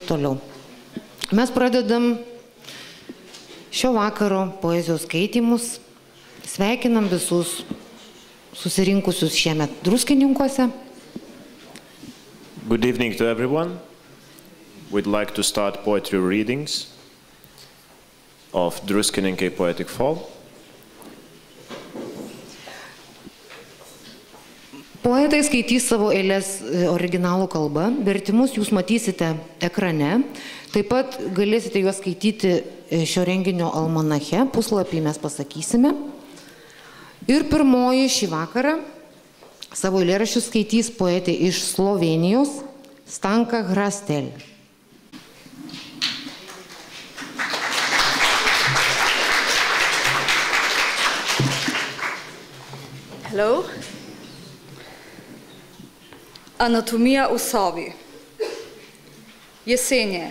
Toliau. Mes pradedam šio vakaro poezijos skaitimus. Sveikinam visus susirinkusius šiemet druskininkuose. Good evening to everyone. We'd like to start poetry readings of Druskininkai Poetic Fall. Poetai skaitys savo eilės e, originalų kalbą, vertimus jūs matysite ekrane, taip pat galėsite juos skaityti e, šio renginio almanache, puslapį mes pasakysime. Ir pirmoji šį vakarą savo eilėraščius skaitys poetė iš Slovenijos Stanka Hrastel. Hello. Anatomija v sobi. Jesen je.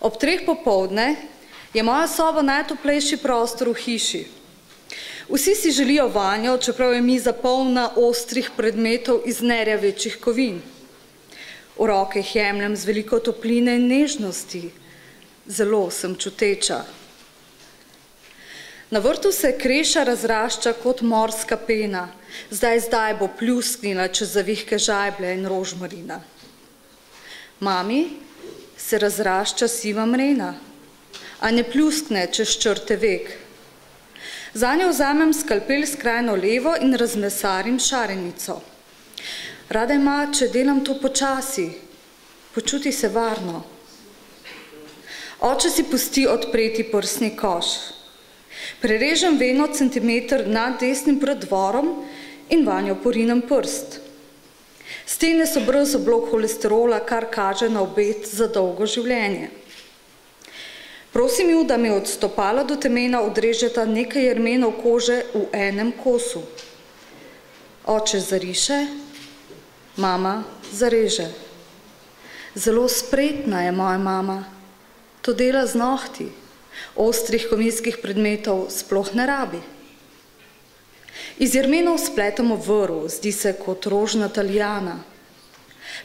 Ob treh popovdne je moja soba najtoplejši prostor v hiši. Vsi si želijo vanjo, čeprav je miza polna ostrih predmetov iz nerjavečih kovin. V roke jemljem z veliko topline in nežnosti. Zelo sem čuteča. Na vrtu se kreša razrašča kot morska pena, zdaj zdaj bo pljusknila čez zavihke žajblja in rožmarina. Mami se razrašča siva mrena, a ne pljuskne čez črte vek. Za njo vzamem skalpel skrajno levo in razmesarim šarenico. Rada ima, če delam to počasi, počuti se varno. Oče si pusti odpreti prsni koš. Prerežem veno centimeter nad desnim predvorom in vanjo porinem prst. Stene so brez oblog holesterola, kar kaže na obet za dolgo življenje. Prosim ju, da mi od stopala do temena odrežeta nekaj jermenov kože v enem kosu. Oče zariše, mama zareže. Zelo spretna je moja mama. To dela z nohti ostrih kovinskih predmetov sploh ne rabi. Iz jermenov spletemo vrv, zdi se kot rožna taljana.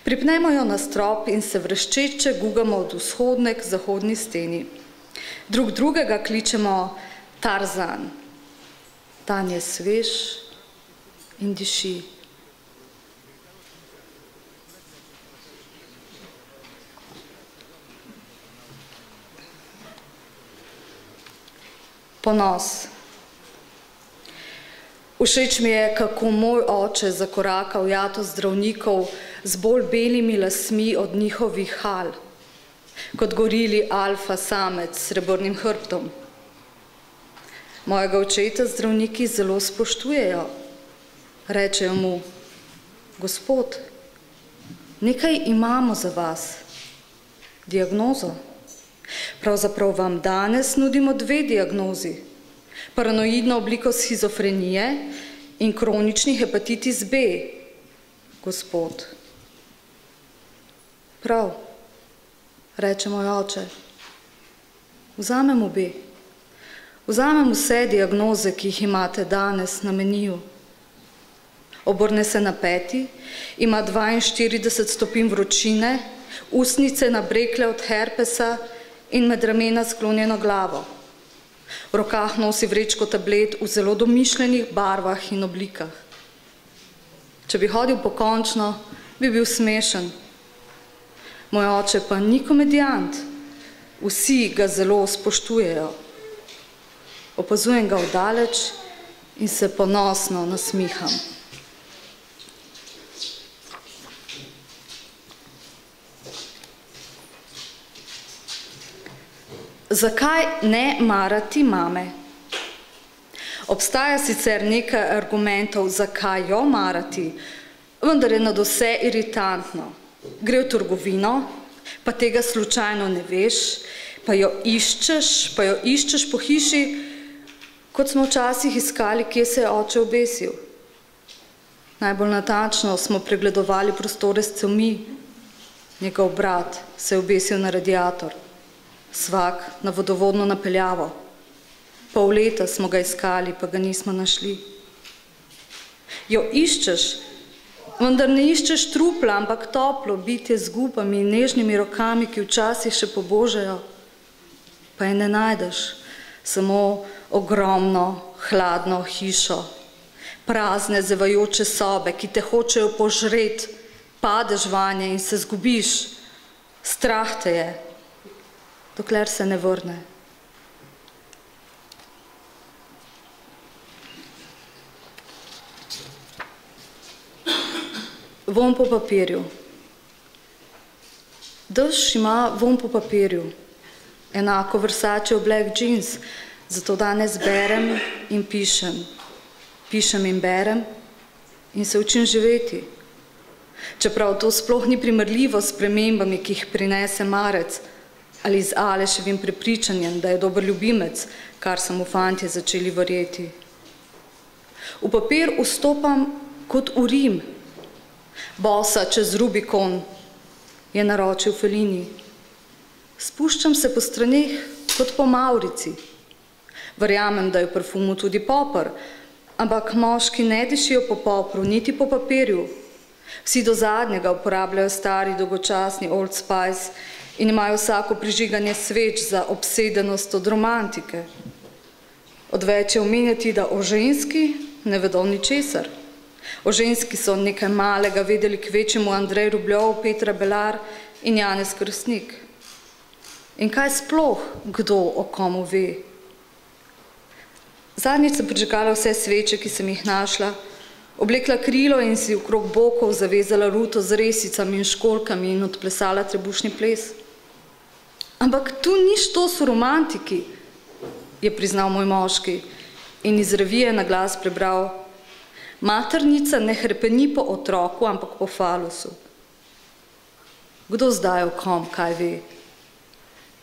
Pripnemo jo na strop in se vreščeče gugamo od vzhodne k zahodni steni. Drug drugega kličemo Tarzan. Dan je svež in diši. Ponos. Všeč mi je, kako moj oče zakoraka v jato zdravnikov z bolj belimi lasmi od njihovih hal, kot gorili alfa samec s srebrnim hrbtom. Mojega očeta zdravniki zelo spoštujejo. Rečejo mu, gospod, nekaj imamo za vas, diagnozo. Pravzaprav vam danes nudimo dve diagnozi. Paranoidno obliko schizofrenije in kronični hepatitis B. Gospod. Prav, reče moj oče. Vzamem obe. Vzamem vse diagnoze, ki jih imate danes na meniju. Obrne se na peti, ima 42 stopin vročine, usnice nabrekle od herpesa in med ramena sklonjeno glavo. V rokah nosi vrečko tablet v zelo domišljenih barvah in oblikah. Če bi hodil pokončno, bi bil smešen. Moj oče pa ni komedijant, vsi ga zelo spoštujejo. Opazujem ga vdaleč in se ponosno nasmiham. Zakaj ne marati mame? Obstaja sicer nekaj argumentov, zakaj jo marati, vendar je nad vse iritantno. Gre v trgovino, pa tega slučajno ne veš, pa jo iščeš, pa jo iščeš po hiši, kot smo včasih iskali, kje se je oče obesil. Najbolj natančno smo pregledovali prostore s cevmi, njegov brat se je obesil na radiator svak na vodovodno napeljavo. Pol leta smo ga iskali, pa ga nismo našli. Jo iščeš, Vendar ne iščeš trupla, ampak toplo bitje z gubami in nežnimi rokami, ki včasih še pobožajo, pa je ne najdeš, samo ogromno, hladno hišo, prazne, zevajoče sobe, ki te hočejo požret, padeš vanje in se zgubiš, strah te je, dokler se ne vrne. Von po papirju. Dež ima von po papirju, enako vrsače v black jeans, zato danes berem in pišem. Pišem in berem in se učim živeti. Čeprav to sploh ni primerljivo s premembami, ki jih prinese marec ali z Aleševim prepričanjem, da je dober ljubimec, kar so mu fantje začeli verjeti. V papir vstopam kot v Rim, bosa čez Rubikon, je naročil Felini. Spuščam se po straneh kot po Maurici. Verjamem, da je v parfumu tudi popr, ampak moški ne dišijo po popru, niti po papirju. Vsi do zadnjega uporabljajo stari, dolgočasni Old Spice in imajo vsako prižiganje sveč za obsedenost od romantike. Odveč je omenjati, da o ženski ne vedo ničesar. O ženski so nekaj malega vedeli k večjemu Andrej Rubljov, Petra Belar in Janez Krstnik. In kaj sploh kdo o komu ve? Zadnjič sem prižgala vse sveče, ki sem jih našla, oblekla krilo in si okrog bokov zavezala ruto z resicami in školkami in odplesala trebušni ples. Ampak tu niš to so romantiki, je priznal moj moški in iz revije na glas prebral Maternica ne hrepeni po otroku, ampak po falusu. Kdo zdaj o kom kaj ve?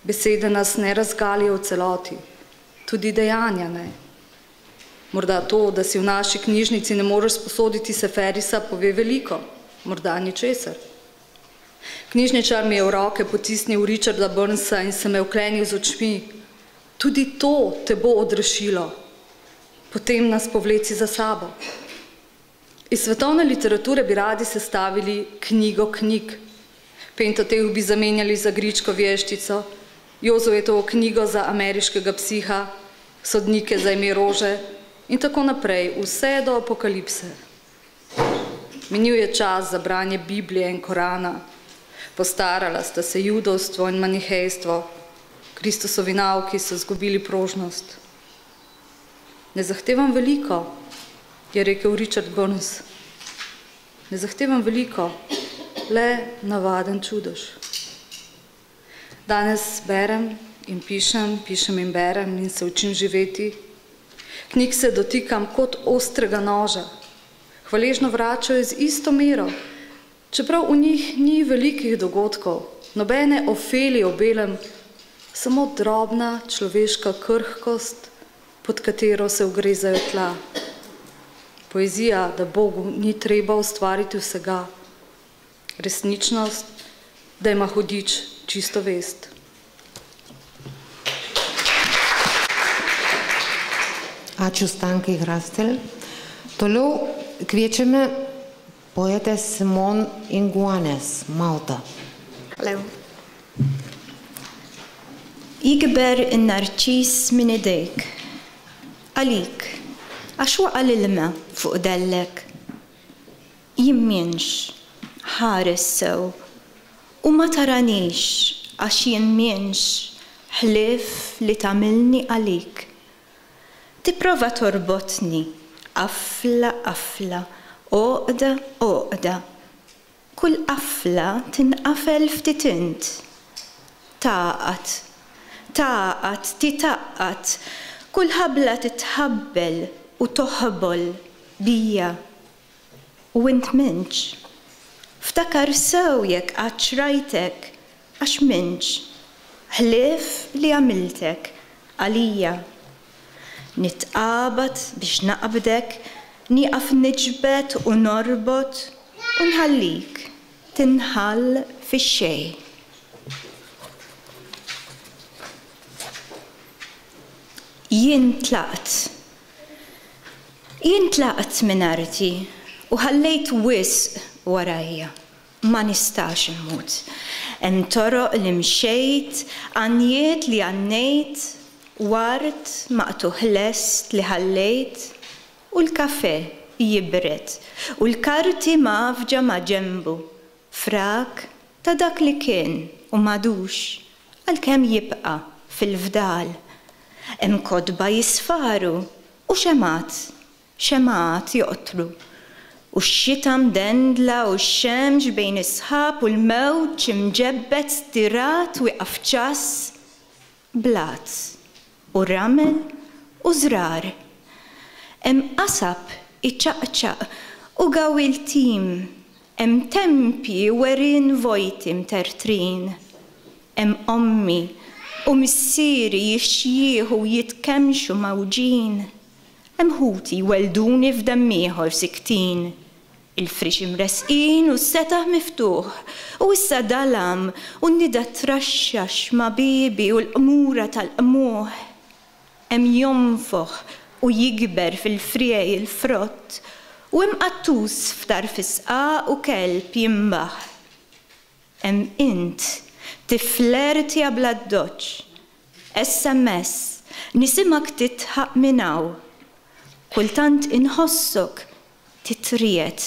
Besede nas ne razgalijo v celoti, tudi dejanja ne. Morda to, da si v naši knjižnici ne moreš sposoditi seferisa, pove veliko, morda ničesar. Knjižničar mi je v roke potisnil Richarda Burnsa in se me vklenil z očmi. Tudi to te bo odrešilo. Potem nas povleci za sabo. Iz svetovne literature bi radi sestavili knjigo knjig. Pentoteh bi zamenjali za gričko vještico, Jozovetovo knjigo za ameriškega psiha, sodnike za ime rože in tako naprej, vse do apokalipse. Minil je čas za branje Biblije in Korana, postarala sta se judovstvo in manihejstvo, Kristusovi nauki so zgubili prožnost. Ne zahtevam veliko, je rekel Richard Burns. Ne zahtevam veliko, le navaden čudež. Danes berem in pišem, pišem in berem in se učim živeti. Knjig se dotikam kot ostrega noža. Hvaležno vračajo z isto mero, čeprav v njih ni velikih dogodkov, nobene ofeli o belem, samo drobna človeška krhkost, pod katero se ugrezajo tla. Poezija, da Bogu ni treba ustvariti vsega. Resničnost, da ima hudič čisto vest. Ačiū Stankai Hrastel. Toliau kviečiame Poetes Simon Inguanes, Malta. Hello. Jikber in-narċis minn idejk. Għalik, għax waqa l-ilma fuq dellek. Jimmienx, ħares sew, u ma taranix għax jimmienx ħlif li tamilni għalik. Tipprova torbotni, affla, affla, affla Oqda, oqda, kull qafla tinqafel ftit int. Taqat, taqat, titaqqat, kull ħabla titħabbel u toħbol bija u int minx. Ftakar sew jekk għax rajtek, għax minx, ħlif li għamiltek għalija. Nitqabat biex naqbdek, Nieqaf niġbet u norbot u nħallik tinħall fix-xej. Jien tlaqt. Jien tlaqt minn arti u ħallejt wis warajja. Ma nistax immut. Hemm toroq li mxejt, għanjiet li għannejt, wart maqtuħ lest li ħallejt, u l-kafe jibret, u l-karti mafġa ma ġembu, frak ta' dak li kien u madux, għal-kem jibqa fil-fdal. Hemm kodba jisfaru u xemat, xemat joqtru u x-xita mdendla u x-xemx bejn isħab u l-mewt ċimġebbet stirat u qafċas blat u ramel u zrar. Em qasab iċċaqċaq u gawil tim, em tempi werin vojtim tertrin, em ommi u missieri jixjieħu jitkemxu mawġin, em ħuti welduni f'dammiħor siktin. Il-frix imresqin u s-setaħ miftuħ. U issa dalam u nida traxxax ma bibi u l-qmura tal-qmuħ. Em jonfoħ u jikber fil-friej il-frott u imqattus ftar fisqa u kelb jimbaħ. Em int tiflerti bla doċ, SMS, nisimak titħaq minaw, kultant inħossok titriet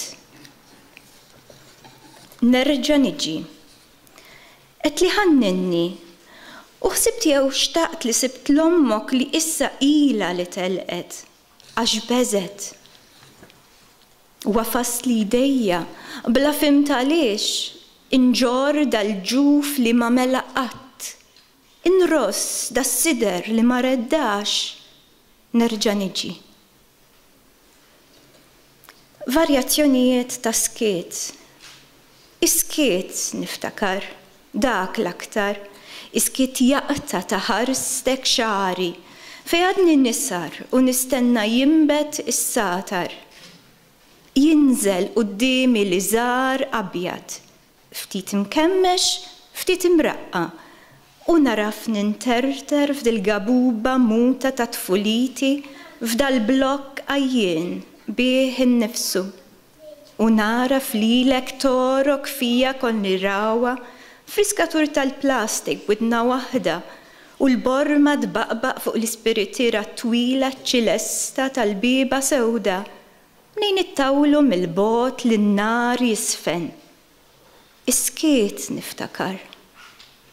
nerġa niġi. Et li ħanninni, u ħsibt jew xtaqt li sibt l-ommok li issa ila li telqet, għax bezet. Wafas li dejja, bla fim taliex, inġor dal-ġuf li ma mela qatt, inross das-sider li ma reddax, nerġa niġi. Varjazzjonijiet ta' skiet, Iskiet niftakar, dak l-aktar, iskiet jaqta taħar stek xari, fejadni nisar u nistenna jimbet is-satar. Jinżel u d-dimi li zar abjad, ftit imkemmex, ftit imraqqa, u naraf ninterter f'dil-gabuba muta ta' tfuliti f'dal-blok għajjien bih nifsu u nara flilek torok fija konni rawa, friskatur tal-plastik bidna waħda u l-borma dbaqbaq fuq l-ispiritira twila ċilesta tal-biba sewda, mnejn it-tawlu mill-bot l-nar jisfen. Iskiet niftakar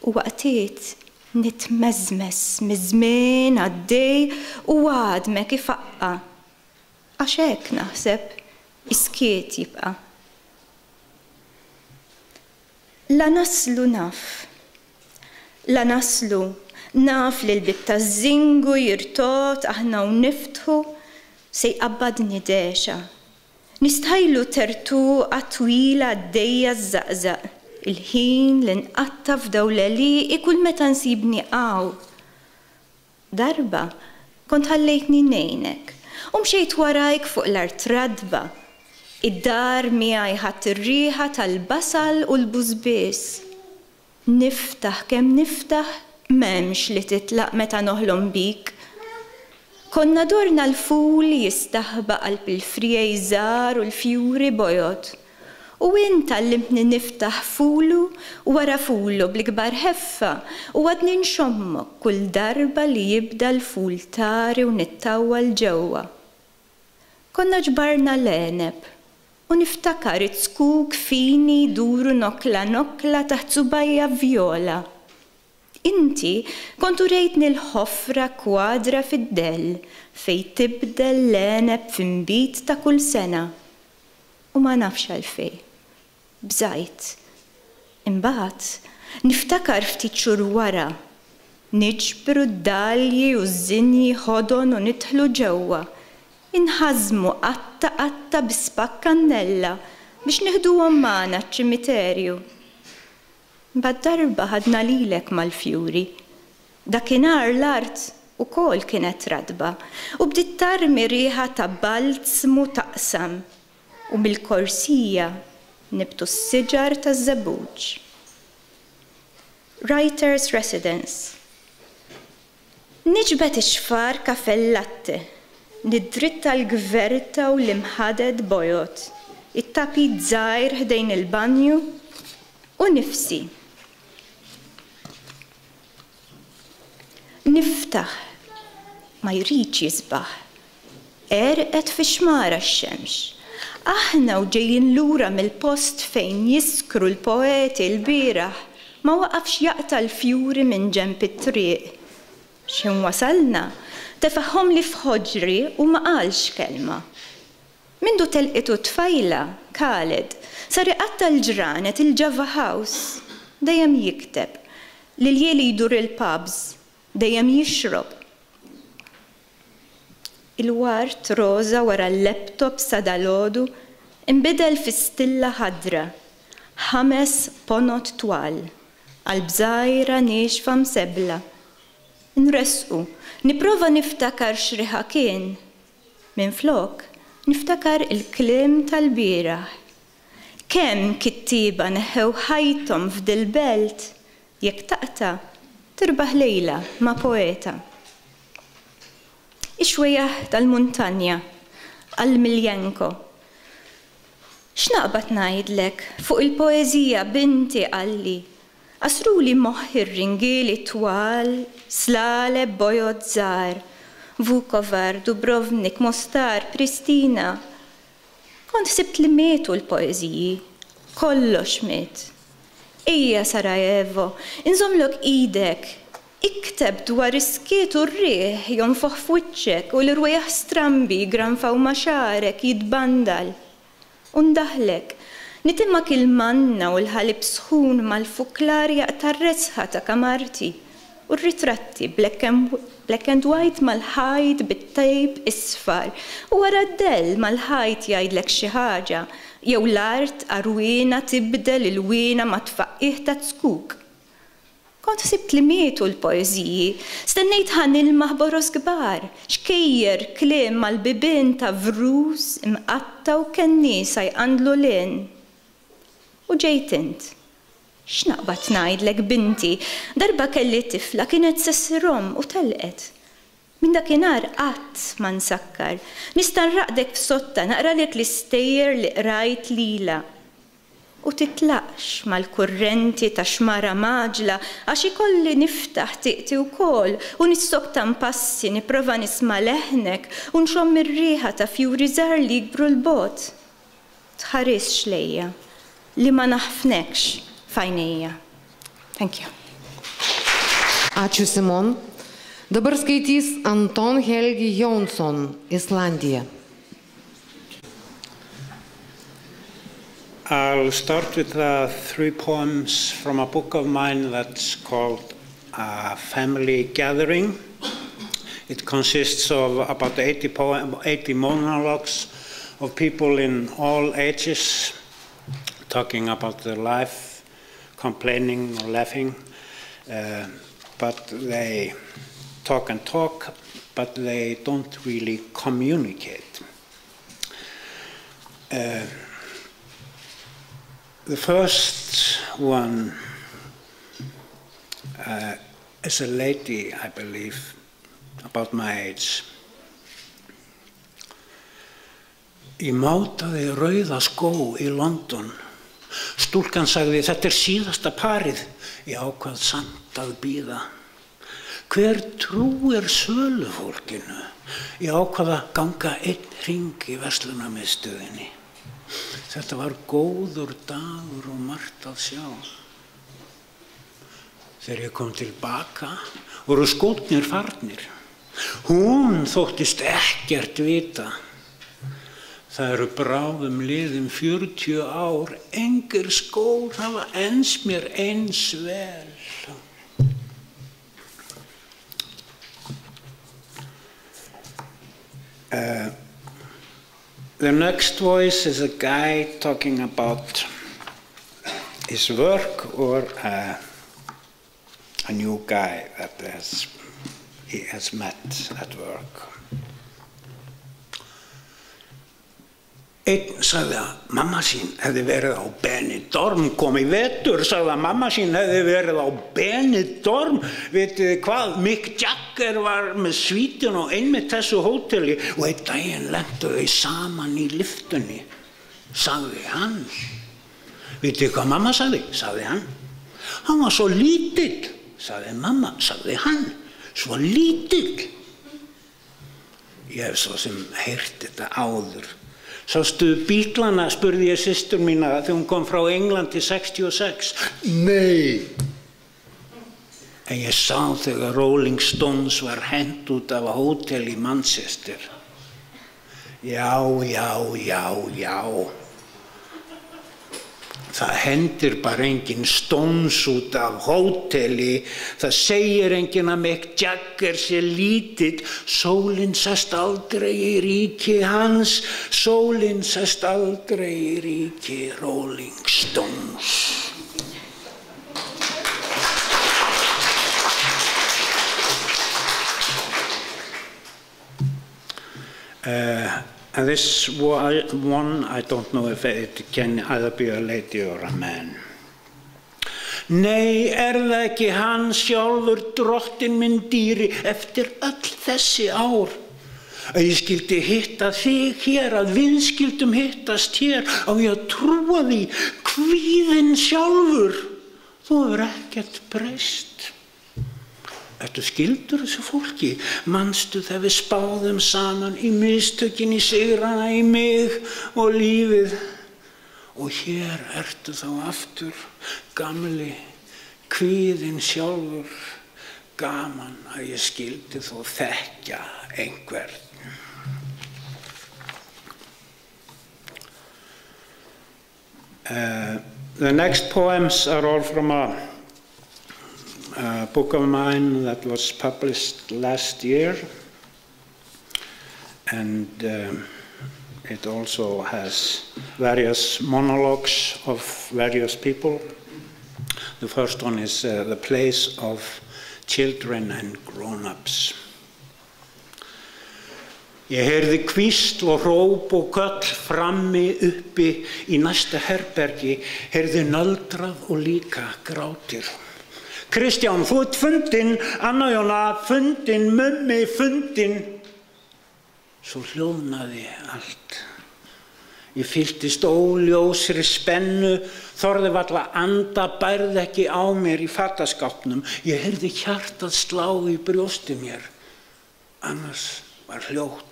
u waqtiet nitmezmes mizmin għaddej u għadmek ifaqqa. Għaxek naħseb iskiet jibqa. La naslu naf. La naslu naf li l-bit ta' zingu jirtot aħna u niftħu se qabbad nideċa. Nistajlu tertu għatwila d-dejja z-zaqzaq, il-ħin li nqatta f'dawleli ikul meta nsibni għaw. Darba, kont ħallejtni nejnek, u mxejt warajk fuq l-art radba, Id-dar miħaj ħat ir-riħa tal-basal u l-bużbies. Niftaħ kemm niftaħ m'hemmx li titlaq meta noħlom bik. Konna dorna l-ful jistaħba qalb il-frijej zar u l-fjuri bojot. U inta l-limtni niftaħ fulu u wara fulu bl-ikbar heffa u għad ninxommok kull darba li jibda l-ful tari u nittawa l-ġewwa. Konna ġbarna l-eneb u niftakar it-skuk fini duru nokla nokla taħt subajja viola. Inti kontu rejtni l-ħofra kwadra fid-del fej tibdel l-eneb fimbit ta' kull sena. U ma nafx għalfej. Bżajt. Imbagħad niftakar ftit xur wara niġbru d-dalji u z-zinji ħodon u nitħlu ġewwa inħazmu qatta qatta bispakkannella biex nieħdu għammana ċ-ċimiterju. Bad darba ħadna lilek mal-fjuri. Dakinar l-art u kol kienet radba u bdittar tarmi riħa ta' balzmu taqsam u bil-korsija nibtu s-siġar ta' zabuġ. Writer's Residence Nġbet ixfar kafel latte li dritta l-gverta u l-imħaded bojot. it-tapi żgħir ħdejn il-banju u nifsi. Niftaħ ma jriċ jizbaħ, Erqet fi xmara x-xemx. Aħna u ġejjin lura mill-post fejn jiskru l-poeti l-biraħ ma waqafx jaqta l-fjuri minn ġemp it-triq. Xin wasalna, Tefahom li fħoġri u ma qalx kelma. Mindu telqitu tfajla, Khaled, sar iqatta l-ġranet il-Java House, dejjem jikteb, li l-jeli jidur il-pubs, dejjem jixrob, il-wart roza wara l-laptop sadalodu imbidel fi stilla ħadra, ħames ponot twal, għal-bżajra nixfa msebla. Nresqu, niprofa niftakar xriħa kien. Minn flok, niftakar il-klim tal-biraħ. Kem kittiba neħew ħajtom f'dil belt, jekk taqta, tirbaħ lejla ma' poeta ixweja tal-muntanja, għal-Miljenko. X'naqbad ngħidlek fuq il-poezija binti għalli, asruli moħħi ringili twal, slale bojot zar, Vukovar, Dubrovnik, Mostar, Pristina. Kont sibt li metu l-poeziji, kollox met. Ija Sarajevo, inżomlok idek, Ikteb dwar iskiet u rriħ jonfoħ f'wiċċek u l-rwejaħ strambi granfaw maċarek jitbandal. Undaħlek, nitimma il-manna u l-ħalib sħun mal-fuklar jaqtar resħa ta' kamarti u r-ritratti black and white mal-ħajt bit-tajb isfar u wara d-del mal-ħajt jgħidlek xi ħaġa jew l-art arwina tibdel il-wina ma tfaqqih ta' tskuk Kont sibt li mietu l-poeziji, stennejt ħan il-maħboros gbar, xkejjer klim mal-bibin ta' vrus imqatta u kenni saj għandlu l-in. U ġejtint, x'naqbat ngħidlek binti, darba kelli tifla kienet sessirom u telqet. Min dakinhar qatt ma nsakkar, nista' nraqdek f'sotta naqralek l-istejjer li qrajt lila. U titlaqx mal-kurrenti ta' xmara maġla għax ikolli niftaħ tiqti u kol u nissok passi niprofa nisma leħnek u nxom ir-riħa ta' fjuri zar li jgbru l-bot. Tħaris xlejja li ma naħfnekx. Fajnija. Thank you. Ačiū Simon. Dabar skaitys Anton Helgi Jonsson, Islandija. I'll start with uh, three poems from a book of mine that's called uh, Family Gathering. It consists of about 80, poem, 80 monologues of people in all ages talking about their life, complaining or laughing. Uh, but they talk and talk, but they don't really communicate. Uh, the first one uh, is a lady, I believe, about my age. Ég mátaði rauða skó í London. Stúlkan sagði þetta er síðasta parið. Ég ákvað samt að býða. Hver trú er sölufólkinu? Ég ákvað að ganga einn ring í verslunarmiðstöðinni. Þetta var góður dagur og margt að sjá. Þegar ég kom tilbaka voru skótnir farnir. Hún þóttist ekkert vita. Það eru bráðum liðum 40 ár, engir hafa mér eins vel. Uh, The next voice is a guy talking about his work or a, a new guy that has, he has met at work. Einn sagði að mamma sín hefði verið á Benidorm, kom í vettur, sagði að mamma sín hefði verið á Benidorm, veitu hvað, Mick Jagger var með svítun og einmitt þessu hóteli og einn daginn lendu þau saman í liftunni. sagði hann. Vitið hvað mamma sagði? sagði hann. Hann var svo lítill, sagði mamma, sagði hann. Svo lítill. Ég hef svo sem heyrt þetta áður. Sástu bílana, spurði ég sýstur mína þegar hún kom frá Englandi 66. Nei. En ég sá þegar Rolling Stones var hent út af hótel í Manchester. Já, já, já, já. Það hendir bara engin Stones út af hóteli. Það segir engin að Mick Jagger sé lítill. Sólinn sest aldrei í ríki hans. Sólinn sest aldrei í ríki Rolling Stones. Uh, and this one, I don't know if it can either be a lady or a man. Nei, er það ekki hann sjálfur drottin minn dýri eftir öll þessi ár? Að ég skildi hitta þig hér, að við skildum hittast hér, á ég að trúa því, kvíðin sjálfur. Þú hefur ekkert breyst. Ertu skildur þessu fólki? Manstu þegar við spáðum saman í mistökin í sigrana í mig og lífið? Og hér ertu þá aftur, gamli, kvíðin sjálfur, gaman að ég skildi þó þekkja einhvern. Uh, the next poems are all from a a book of mine that was published last year, and um, it also has various monologues of various people. The first one is uh, The Place of Children and Grown-ups. Ég heyrði kvísl og hróp og köll frammi uppi í næsta herbergi, heyrði nöldrað og líka grátir. Kristján, þú ert fundin, Anna Jóna, fundin, mummi, fundin. Svo hljóðnaði allt. Ég fylltist óljósri spennu, þorði valla anda, bærði ekki á mér í fattaskápnum. Ég heyrði hjartað slá í brjósti mér. Annars var hljótt.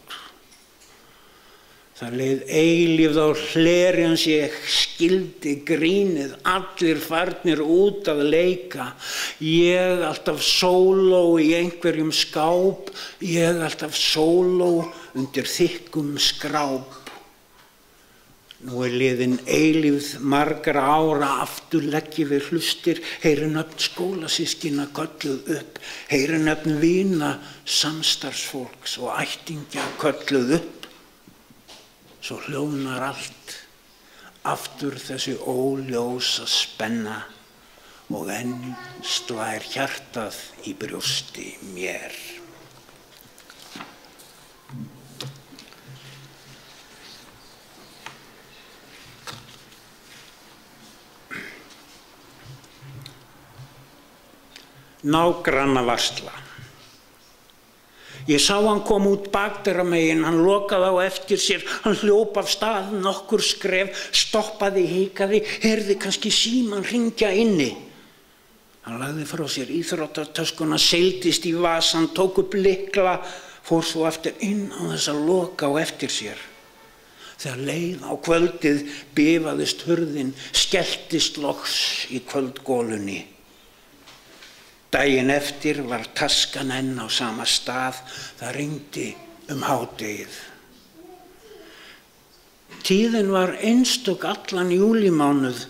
Það leið eilífð á hleri hans ég skildi grínið, allir farnir út að leika. Ég alltaf sóló í einhverjum skáp, ég alltaf sóló undir þykkum skráp. Nú er liðin eilífð margra ára aftur leggji við hlustir, heyri nöfn skólasískina kölluð upp, heyri nöfn vína samstarfsfólks og ættingja kölluð upp. Svo hljóðnar allt, aftur þessi óljósa spenna og enn slær hjartað í brjósti mér. Nágranna varsla. Ég sá hann kom út bakdera megin, hann lokaði á eftir sér, hann hljóp af stað nokkur skref, stoppaði, hikaði, herði kannski síman ringja inni. Hann lagði frá sér íþróttatöskuna, seildist í vasan, tók upp likla, fór svo aftur inn á þess að loka á eftir sér. Þegar leið á kvöldið bifaðist hurðin, skelltist loks í kvöldgólunni. Dægin eftir var taskan enn á sama stað, það ringdi um hádegið. Tíðin var einstök allan júlimánuð.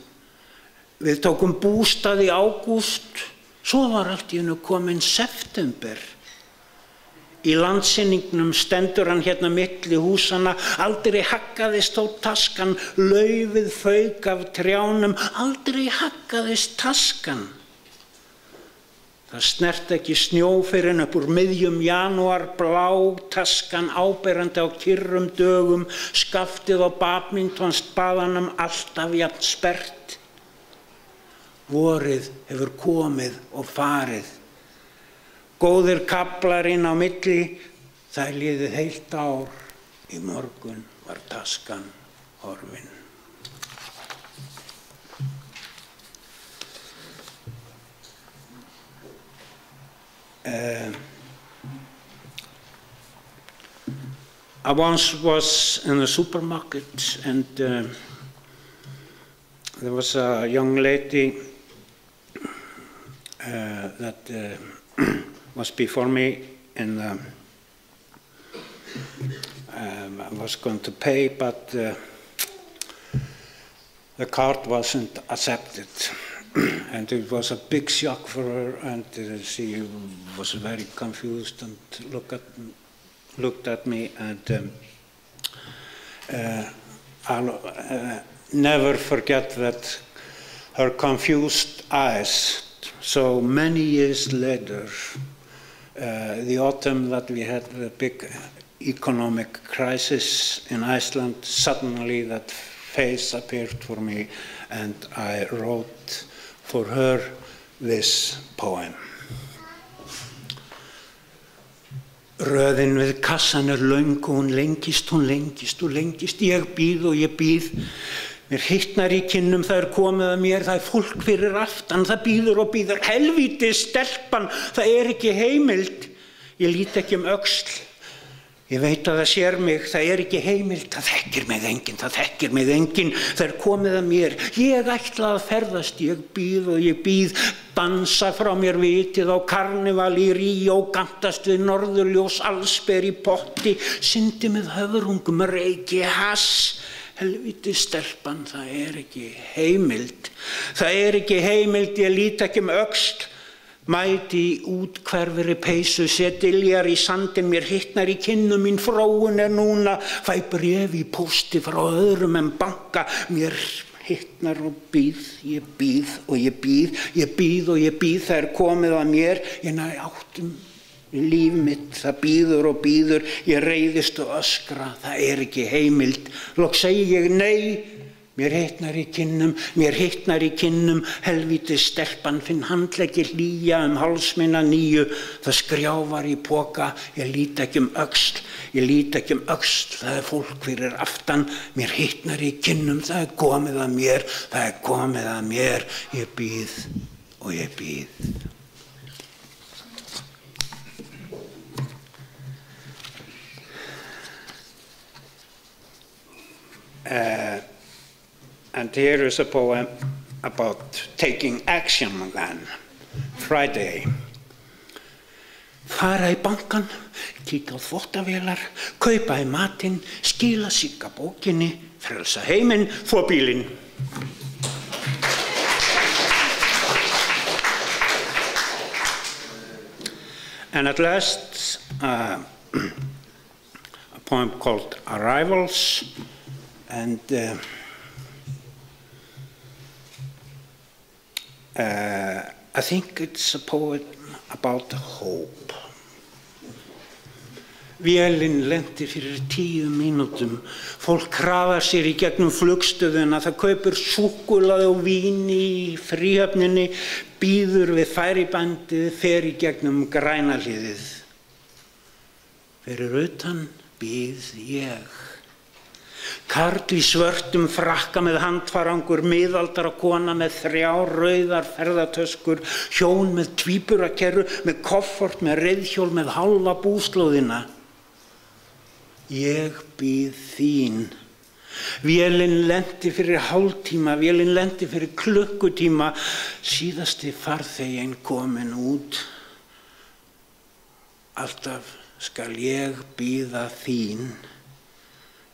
Við tókum bústað í ágúst, svo var allt í hennu komin september. Í landsinningnum stendur hann hérna milli húsana, aldrei hakkaðist á taskan, laufið fauk af trjánum, aldrei hakkaðist taskan. Það snert ekki snjófyrin upp úr miðjum janúar, blá, taskan áberandi á kyrrum dögum, skaftið á badmintonstbaðanum alltaf jafn spert. Vorið hefur komið og farið. Góðir kaplarinn á milli, það liðið heilt ár. Í morgun var taskan horfin. Uh, I once was in a supermarket and uh, there was a young lady uh, that uh, was before me and um, um, I was going to pay, but uh, the card wasn't accepted. and it was a big shock for her, and uh, she was very confused and look at, looked at me, and um, uh, I'll uh, never forget that her confused eyes. So many years later, uh, the autumn that we had the big economic crisis in Iceland, suddenly that face appeared for me, and I wrote for her this poem. Röðin við kassan er laung og hún lengist, hún lengist og lengist, ég býð og ég býð. Mér hittnar í kinnum, það er komið að mér, það er fólk fyrir aftan, það býður og býður, helviti stelpan, það er ekki heimild. Ég lít ekki um öxl, Ég veit að það sér mig, það er ekki heimilt, það þekkir mig enginn, það þekkir mig enginn, það er komið að mér. Ég ætla að ferðast, ég býð og ég býð, dansa frá mér vitið á karnival í Ríó, gantast við norðurljós, allsber í potti, syndi með höfurungum, reiki, hass. Helviti stelpan, það er ekki heimild, það er ekki heimild, ég líti ekki um öxt. Mæti út hverfiri peysu, setiljar í sandin, mér hittnar í kinnum, mín fróun er núna, fæ bref í posti frá öðrum en banka, mér hittnar og býð, ég býð og ég býð, ég býð og ég býð, það er komið að mér, ég næ áttum líf mitt, það býður og býður, ég reyðist og öskra, það er ekki heimild, lók segi ég nei, Mér hittnar í kinnum, mér hittnar í kinnum, helviti stelpan finn handleggi hlýja um hálsminna nýju, það skrjávar í boka, ég líti ekki um öxt, ég líti ekki um öxt, það er fólk fyrir aftan, mér hittnar í kinnum, það er komið að mér, það er komið að mér, ég býð og ég býð. Uh, And here is a poem about taking action then, Friday. Fara í bankan, kíka á þvóttavélar, kaupa í matinn, skila síka bókinni, frelsa heiminn, þvó bílinn. And at last, uh, a poem called Arrivals, and uh, Uh, I think it's a poem about hope. Vélinn lendi fyrir tíu mínútum, fólk kraðar sér í gegnum flugstöðuna, það kaupir súkulað og víni í fríhöfninni, býður við færibandið, fer í gegnum grænaliðið. Fyrir utan býð ég. Karl í svörtum frakka með handfarangur, miðaldara kona með þrjá rauðar ferðartöskur, hjón með tvíburakerru, með koffort, með reyðhjól, með halva búslóðina. Ég býð þín. Vélinn lendi fyrir hálftíma, vélinn lendi fyrir klukkutíma, síðasti farþegin komin út. Alltaf skal ég býða þín.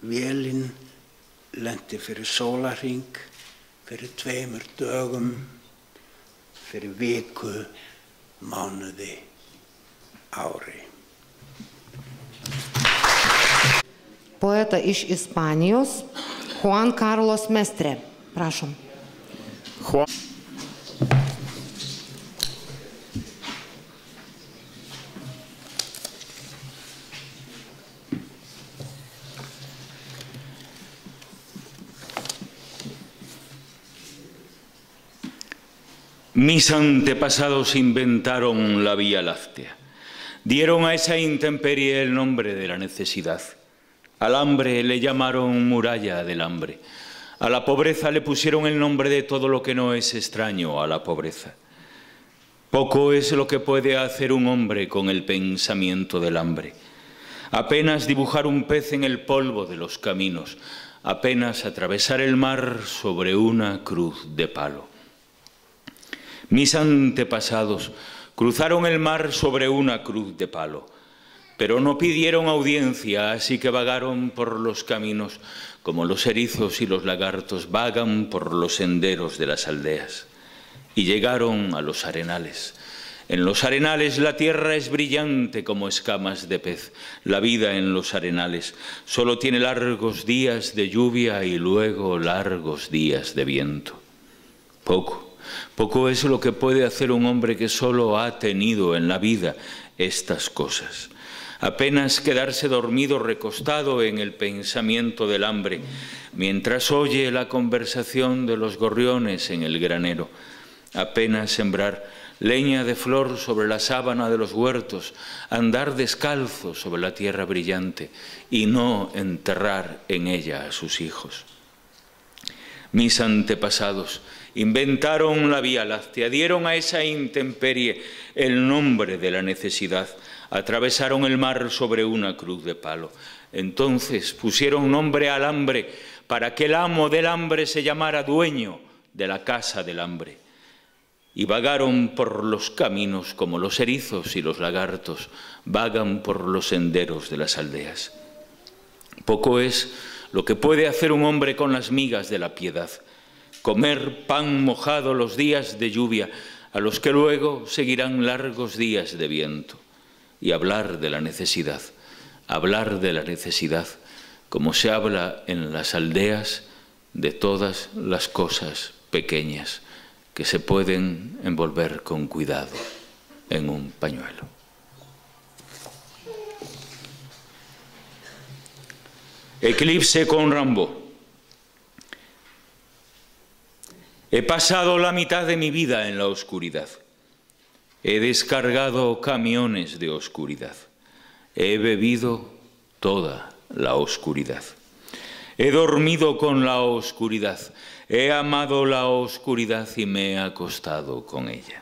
Vélinn lendi fyrir sólaring, fyrir tveimur dögum, fyrir viku, mánuði, ári. Poeta iš Ispanijos, Juan Carlos Mestre. Prašom. Juan. Mis antepasados inventaron la Vía Láctea. Dieron a esa intemperie el nombre de la necesidad. Al hambre le llamaron muralla del hambre. A la pobreza le pusieron el nombre de todo lo que no es extraño a la pobreza. Poco es lo que puede hacer un hombre con el pensamiento del hambre. Apenas dibujar un pez en el polvo de los caminos, apenas atravesar el mar sobre una cruz de palo. Mis antepasados cruzaron el mar sobre una cruz de palo, pero no pidieron audiencia, así que vagaron por los caminos como los erizos y los lagartos vagan por los senderos de las aldeas y llegaron a los arenales. En los arenales la tierra es brillante como escamas de pez. La vida en los arenales solo tiene largos días de lluvia y luego largos días de viento. Poco, poco es lo que puede hacer un hombre que solo ha tenido en la vida estas cosas. Apenas quedarse dormido recostado en el pensamiento del hambre, mientras oye la conversación de los gorriones en el granero apenas sembrar leña de flor sobre la sábana de los huertos, andar descalzo sobre la tierra brillante y no enterrar en ella a sus hijos. Mis antepasados inventaron la Vía Láctea, dieron a esa intemperie el nombre de la necesidad, atravesaron el mar sobre una cruz de palo. Entonces pusieron nombre al hambre para que el amo del hambre se llamara dueño de la casa del hambre y vagaron por los caminos como los erizos y los lagartos vagan por los senderos de las aldeas. Poco es lo que puede hacer un hombre con las migas de la piedad, comer pan mojado los días de lluvia, a los que luego seguirán largos días de viento, y hablar de la necesidad, hablar de la necesidad, como se habla en las aldeas de todas las cosas pequeñas que se pueden envolver con cuidado en un pañuelo. Eclipse con Rambo. He pasado la mitad de mi vida en la oscuridad. He descargado camiones de oscuridad. He bebido toda la oscuridad. He dormido con la oscuridad. He amado la oscuridad y me he acostado con ella.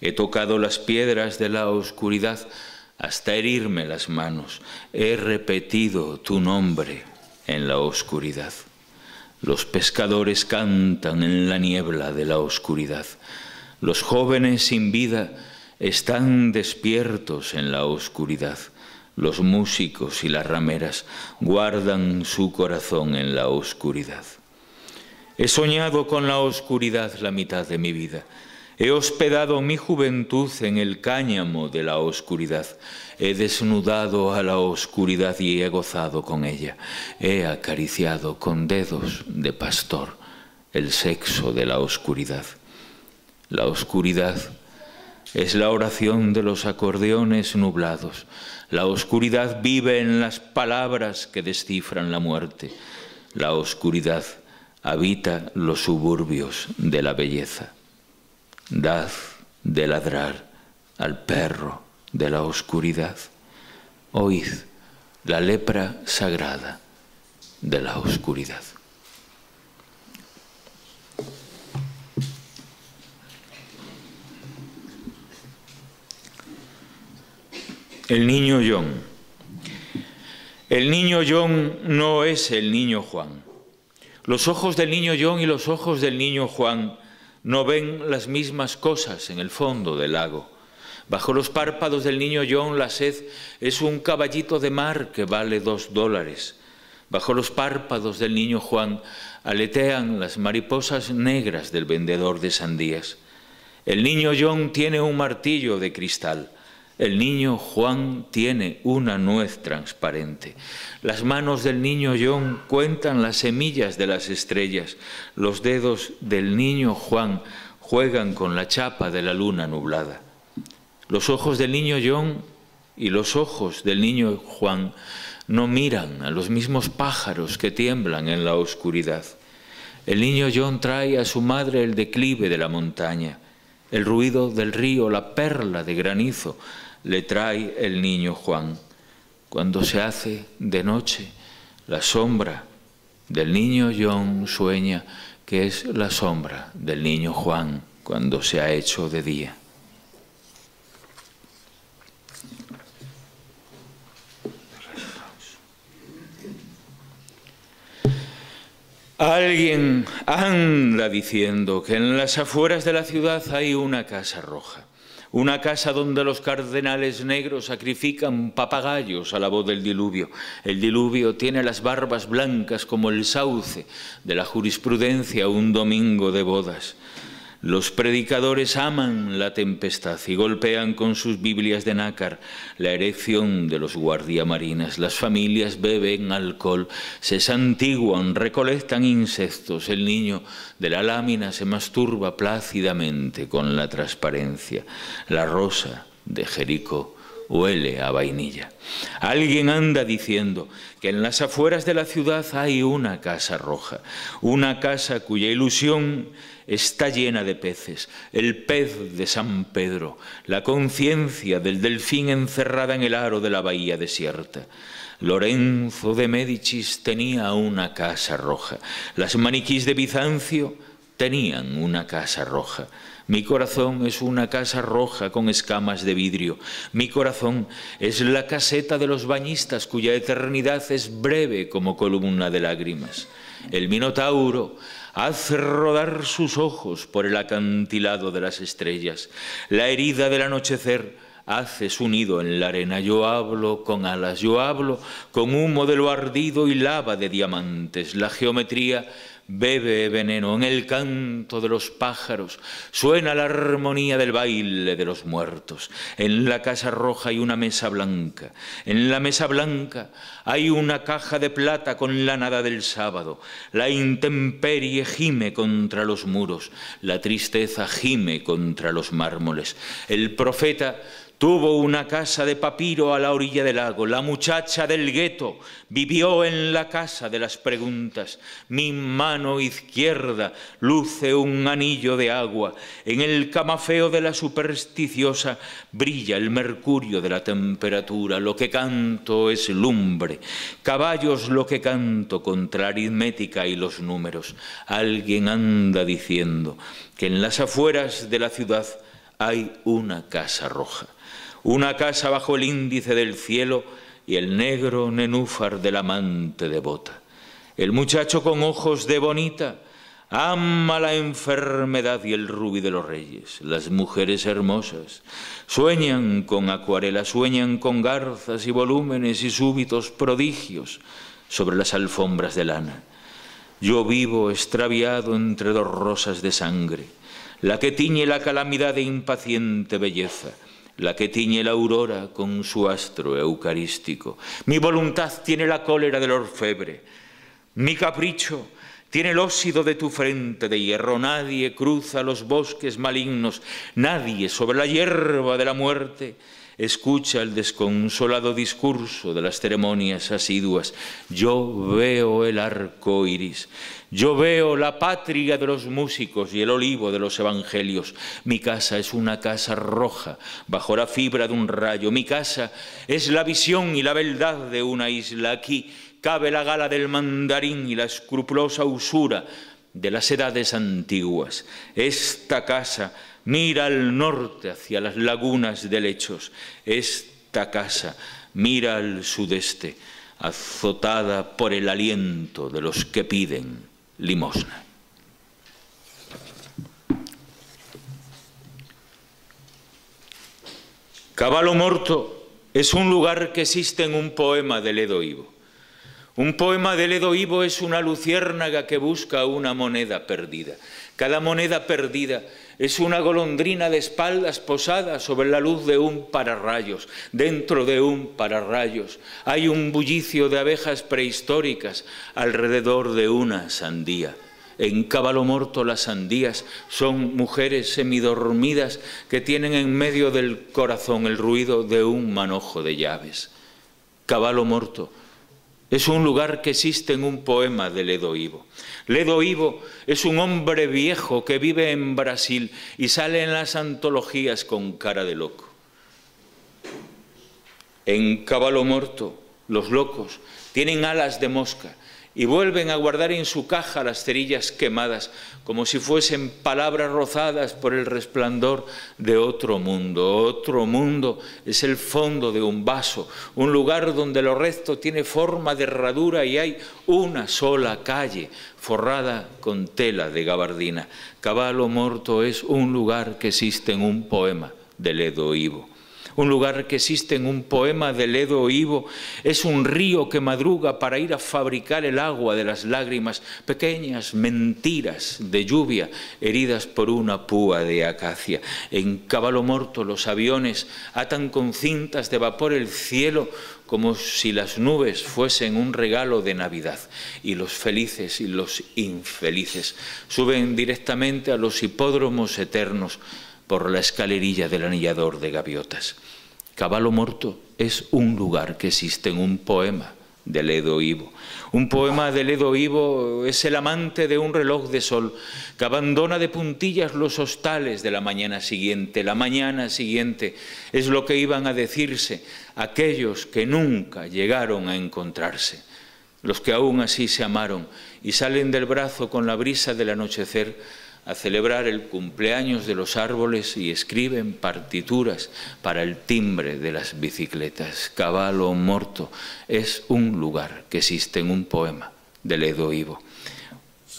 He tocado las piedras de la oscuridad hasta herirme las manos. He repetido tu nombre en la oscuridad. Los pescadores cantan en la niebla de la oscuridad. Los jóvenes sin vida están despiertos en la oscuridad. Los músicos y las rameras guardan su corazón en la oscuridad. He soñado con la oscuridad la mitad de mi vida. He hospedado mi juventud en el cáñamo de la oscuridad. He desnudado a la oscuridad y he gozado con ella. He acariciado con dedos de pastor el sexo de la oscuridad. La oscuridad es la oración de los acordeones nublados. La oscuridad vive en las palabras que descifran la muerte. La oscuridad habita los suburbios de la belleza. Dad de ladrar al perro de la oscuridad. Oíd la lepra sagrada de la oscuridad. El niño John. El niño John no es el niño Juan. Los ojos del niño John y los ojos del niño Juan no ven las mismas cosas en el fondo del lago. Bajo los párpados del niño John la sed es un caballito de mar que vale dos dólares. Bajo los párpados del niño Juan aletean las mariposas negras del vendedor de sandías. El niño John tiene un martillo de cristal. El niño Juan tiene una nuez transparente. Las manos del niño John cuentan las semillas de las estrellas. Los dedos del niño Juan juegan con la chapa de la luna nublada. Los ojos del niño John y los ojos del niño Juan no miran a los mismos pájaros que tiemblan en la oscuridad. El niño John trae a su madre el declive de la montaña, el ruido del río, la perla de granizo, le trae el niño Juan. Cuando se hace de noche, la sombra del niño John sueña que es la sombra del niño Juan cuando se ha hecho de día. Alguien anda diciendo que en las afueras de la ciudad hay una casa roja una casa donde los cardenales negros sacrifican papagayos a la voz del diluvio. El diluvio tiene las barbas blancas como el sauce de la jurisprudencia un domingo de bodas. Los predicadores aman la tempestad y golpean con sus Biblias de nácar la erección de los guardiamarinas. Las familias beben alcohol, se santiguan, recolectan insectos. El niño de la lámina se masturba plácidamente con la transparencia. La rosa de Jericó huele a vainilla. Alguien anda diciendo que en las afueras de la ciudad hay una casa roja, una casa cuya ilusión está llena de peces, el pez de San Pedro, la conciencia del delfín encerrada en el aro de la bahía desierta. Lorenzo de Médicis tenía una casa roja, las maniquís de Bizancio tenían una casa roja. Mi corazón es una casa roja con escamas de vidrio. Mi corazón es la caseta de los bañistas cuya eternidad es breve como columna de lágrimas. El Minotauro hace rodar sus ojos por el acantilado de las estrellas. La herida del anochecer hace su nido en la arena. Yo hablo con alas, yo hablo con humo de lo ardido y lava de diamantes. La geometría bebe veneno en el canto de los pájaros, suena la armonía del baile de los muertos. En la casa roja hay una mesa blanca, en la mesa blanca hay una caja de plata con la nada del sábado. La intemperie gime contra los muros, la tristeza gime contra los mármoles. El profeta Tuvo una casa de papiro a la orilla del lago. La muchacha del gueto vivió en la casa de las preguntas. Mi mano izquierda luce un anillo de agua. En el camafeo de la supersticiosa brilla el mercurio de la temperatura. Lo que canto es lumbre. Caballos lo que canto contra aritmética y los números. Alguien anda diciendo que en las afueras de la ciudad hay una casa roja una casa bajo el índice del cielo y el negro nenúfar del amante devota. El muchacho con ojos de bonita ama la enfermedad y el rubí de los reyes. Las mujeres hermosas sueñan con acuarelas, sueñan con garzas y volúmenes y súbitos prodigios sobre las alfombras de lana. Yo vivo extraviado entre dos rosas de sangre, la que tiñe la calamidad de impaciente belleza la que tiñe la aurora con su astro eucarístico. Mi voluntad tiene la cólera del orfebre, mi capricho tiene el óxido de tu frente de hierro. Nadie cruza los bosques malignos, nadie sobre la hierba de la muerte escucha el desconsolado discurso de las ceremonias asiduas. Yo veo el arco iris, yo veo la patria de los músicos y el olivo de los evangelios. Mi casa es una casa roja, bajo la fibra de un rayo. Mi casa es la visión y la verdad de una isla. Aquí cabe la gala del mandarín y la escrupulosa usura de las edades antiguas. Esta casa mira al norte hacia las lagunas de lechos. Esta casa mira al sudeste, azotada por el aliento de los que piden limosna. Caballo Morto es un lugar que existe en un poema de Ledo Ivo. Un poema de Ledo Ivo es una luciérnaga que busca una moneda perdida. Cada moneda perdida es una golondrina de espaldas posada sobre la luz de un pararrayos. Dentro de un pararrayos hay un bullicio de abejas prehistóricas alrededor de una sandía. En Caballo Morto las sandías son mujeres semidormidas que tienen en medio del corazón el ruido de un manojo de llaves. Caballo Morto es un lugar que existe en un poema de Ledo Ivo. Ledo Ivo es un hombre viejo que vive en Brasil y sale en las antologías con cara de loco. En Caballo Morto, los locos tienen alas de mosca y vuelven a guardar en su caja las cerillas quemadas, como si fuesen palabras rozadas por el resplandor de otro mundo. Otro mundo es el fondo de un vaso, un lugar donde lo recto tiene forma de herradura y hay una sola calle forrada con tela de gabardina. Caballo Morto es un lugar que existe en un poema de Ledo Ivo un lugar que existe en un poema de Ledo Ivo, es un río que madruga para ir a fabricar el agua de las lágrimas, pequeñas mentiras de lluvia heridas por una púa de acacia. En Caballo Morto los aviones atan con cintas de vapor el cielo como si las nubes fuesen un regalo de Navidad y los felices y los infelices suben directamente a los hipódromos eternos por la escalerilla del anillador de gaviotas. Caballo Morto es un lugar que existe en un poema de Ledo Ivo. Un poema de Ledo Ivo es el amante de un reloj de sol que abandona de puntillas los hostales de la mañana siguiente. La mañana siguiente es lo que iban a decirse aquellos que nunca llegaron a encontrarse, los que aún así se amaron y salen del brazo con la brisa del anochecer a celebrar el cumpleaños de los árboles y escriben partituras para el timbre de las bicicletas. Caballo Morto es un lugar que existe en un poema de Ledo Ivo.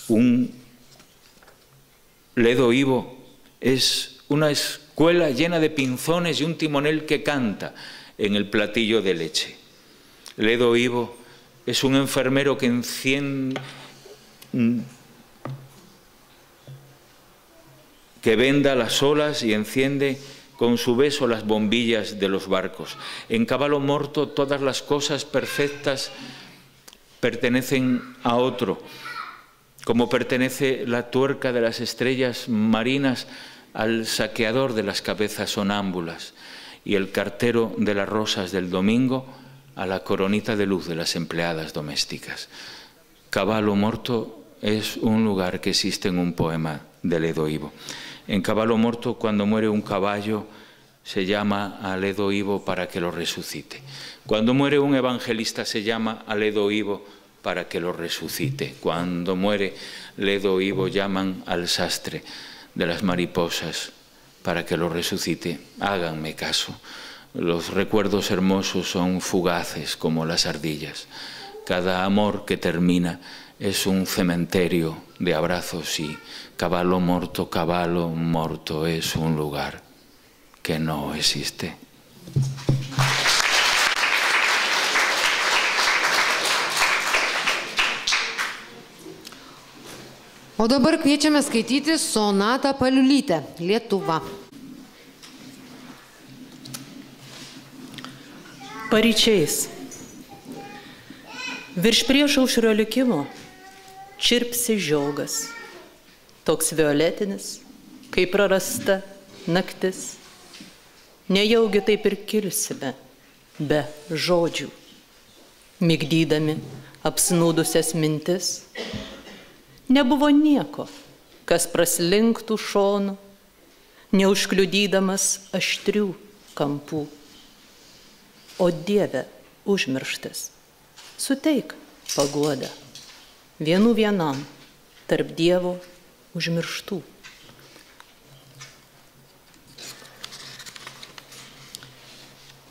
Un Ledo Ivo es una escuela llena de pinzones y un timonel que canta en el platillo de leche. Ledo Ivo es un enfermero que enciende que venda las olas y enciende con su beso las bombillas de los barcos. En caballo morto todas las cosas perfectas pertenecen a otro, como pertenece la tuerca de las estrellas marinas al saqueador de las cabezas sonámbulas y el cartero de las rosas del domingo a la coronita de luz de las empleadas domésticas. Caballo morto es un lugar que existe en un poema de Ledo Ivo. En caballo muerto, cuando muere un caballo, se llama a Ledo Ivo para que lo resucite. Cuando muere un evangelista, se llama a Ledo Ivo para que lo resucite. Cuando muere Ledo Ivo, llaman al sastre de las mariposas para que lo resucite. Háganme caso. Los recuerdos hermosos son fugaces como las ardillas. Cada amor que termina es un cementerio de abrazos y caballo morto, caballo morto es un lugar que no existe. O dabar kviečiame skaityti sonatą Paliulytę, Lietuva. Paryčiais. Virš priešaušrio likimo čirpsi žiogas, toks violetinis, kaip prarasta naktis. Nejaugi taip ir kirsime, be žodžių, mygdydami apsnūdusias mintis. Nebuvo nieko, kas praslinktų šonu, neužkliudydamas aštrių kampų. O Dieve užmirštas, suteik paguodą vienų vienam tarp Dievo užmirštų.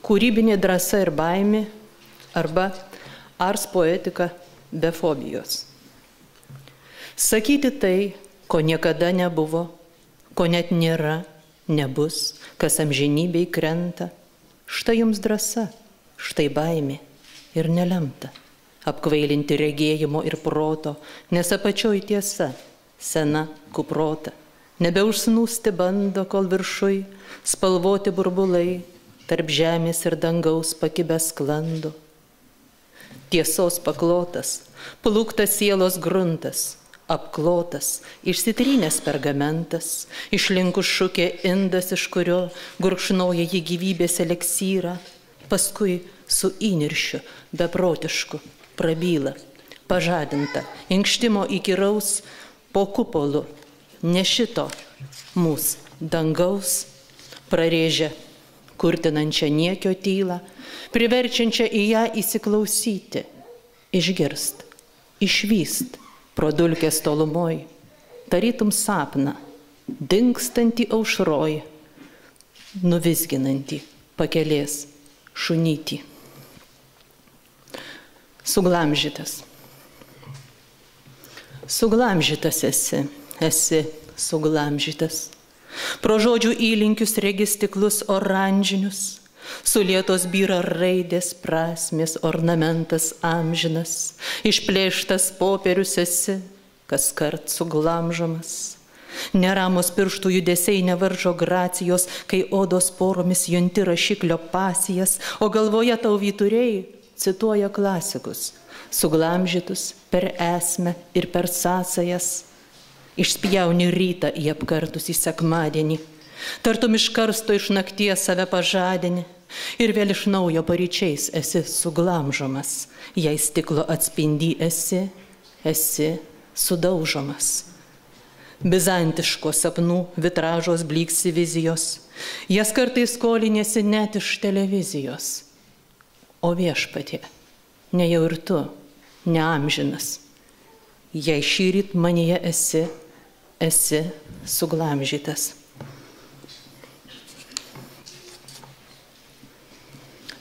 Kūrybinė drąsa ir baimė arba ars poetika be fobijos. Sakyti tai, ko niekada nebuvo, ko net nėra, nebus, kas amžinybei krenta. Štai jums drąsa, štai baimė ir nelemta apkvailinti regėjimo ir proto, nes apačioj tiesa, sena kuprota, nebeužsnūsti bando, kol viršui spalvoti burbulai tarp žemės ir dangaus pakibęs klando. Tiesos paklotas, plūktas sielos gruntas, apklotas, išsitrynęs pergamentas, išlinkus šukė indas, iš kurio gurkšnoja jį gyvybės eliksyrą, paskui su įniršiu beprotišku prabyla, pažadinta, inkštimo įkyraus po kupolu, ne šito mūsų dangaus prarėžia kurtinančią niekio tylą, priverčiančią į ją įsiklausyti, išgirst, išvyst pro dulkės tolumoj, tarytum sapną, dinkstantį aušroj, nuvisginantį pakelės šunytį. Suglamžytas. Suglamžytas esi, esi suglamžytas. Pro žodžių įlinkius registiklus oranžinius, sulietos byra raidės prasmės ornamentas amžinas, išplėštas popierius esi, kas kart suglamžomas. Neramos pirštų judesiai nevaržo gracijos, kai odos poromis junti rašiklio pasijas, o galvoje tau vyturiai cituoja klasikus, suglamžytus per esmę ir per sąsajas. Išspjauni rytą į apkartusį sekmadienį, tartum iš karsto iš nakties save pažadini ir vėl iš naujo paryčiais esi suglamžomas, jei stiklo atspindy esi, esi sudaužomas. Bizantiško sapnų vitražos blyksi vizijos, jas kartais skolinėsi net iš televizijos. O viešpatie, ne jau ir tu, neamžinas. Jei šį rytą manyje esi, esi suglamžytas.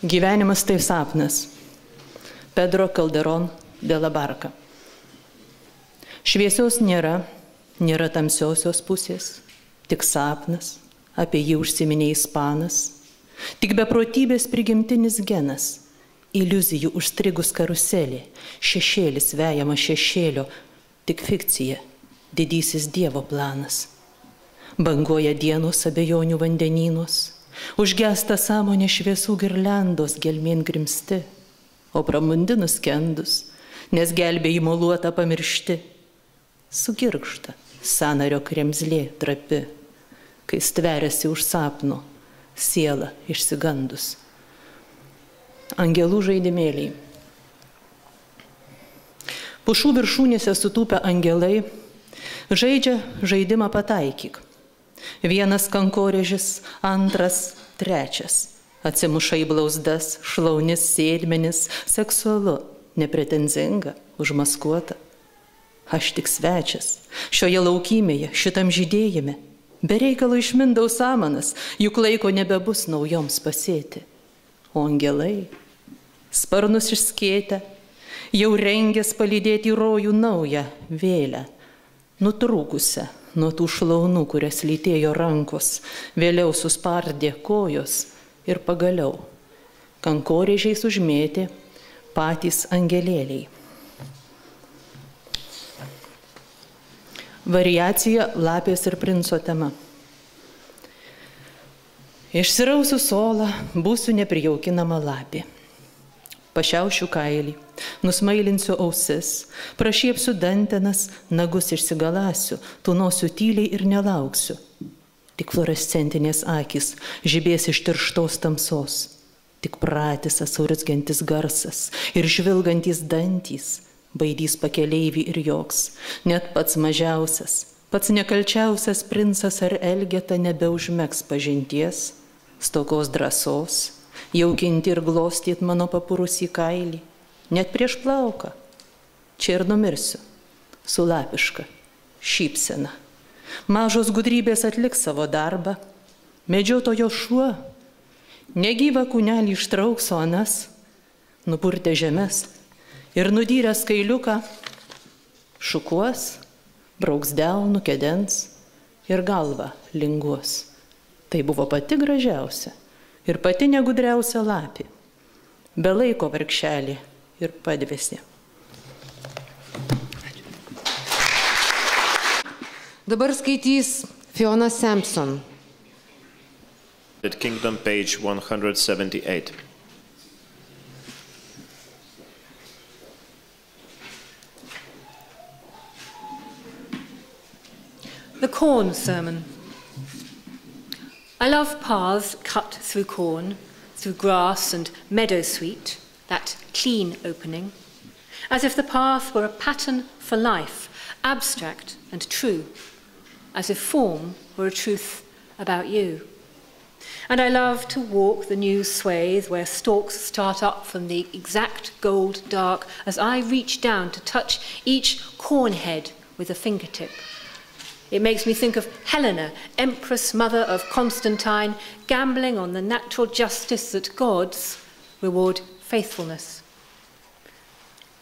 Gyvenimas tai sapnas. Pedro Calderon de la Barca. Šviesios nėra, nėra tamsiosios pusės, tik sapnas, apie jį užsiminė ispanas, tik beprotybės prigimtinis genas, iliuzijų užstrigus karuselė, šešėlis vejama šešėlio, tik fikcija, didysis Dievo planas. Banguoja dienos abejonių vandenynos, užgesta sąmonė šviesų girlandos gelmien grimsti, o pramundinus kendus, nes gelbėjimo luotą pamiršti, sugirkšta sanario kremzlė trapi, kai stveriasi už sapno, siela išsigandus. Angelų žaidimėliai. Pušų viršūnėse sutūpę angelai žaidžia žaidimą pataikyk. Vienas kankorėžis, antras, trečias. Atsimuša į blausdas, šlaunis, sėdmenis, seksualu, nepretenzinga, užmaskuota. Aš tik svečias, šioje laukymėje, šitam žydėjime. Bereikalo išmindau samanas, juk laiko nebebus naujoms pasėti. O angelai, sparnus išskėtę, jau rengės palydėti į rojų naują vėlę, nutrūkusią nuo tų šlaunų, kurias lytėjo rankos, vėliau suspardė kojos ir pagaliau kankorėžiais užmėtė patys angelėliai. Variacija lapės ir princo tema. Išsirausiu solą, būsiu neprijaukinama lapė. Pašiaušiu kailį, nusmailinsiu ausis, prašiepsiu dantenas, nagus išsigalasiu, tūnosiu tyliai ir nelauksiu. Tik fluorescentinės akis žibės iš tirštos tamsos, tik pratisas urzgiantis garsas ir žvilgantis dantys baidys pakeleivį ir joks, net pats mažiausias, pats nekalčiausias princas ar elgeta nebeužmėgs pažinties, stokos drąsos, jaukinti ir glostyti mano papurusį kailį, net prieš plauką. Čia ir numirsiu, su lapiška, šypsena. Mažos gudrybės atliks savo darbą, medžiotojo šuo, negyva kūnelį ištrauks, o anas, nupurtė žemės, ir nudyręs kailiuką šukuos, brauks delnų, kedens ir galvą linguos. Tai buvo pati gražiausia ir pati negudriausia lapė. Be laiko vargšelį ir padvėsi. Dabar skaitys Fiona Sampson. At Kingdom page 178. Corn Sermon. I love paths cut through corn, through grass and meadow sweet, that clean opening, as if the path were a pattern for life, abstract and true, as if form were a truth about you. And I love to walk the new swathe where stalks start up from the exact gold dark as I reach down to touch each corn head with a fingertip. It makes me think of Helena, Empress Mother of Constantine, gambling on the natural justice that gods reward faithfulness.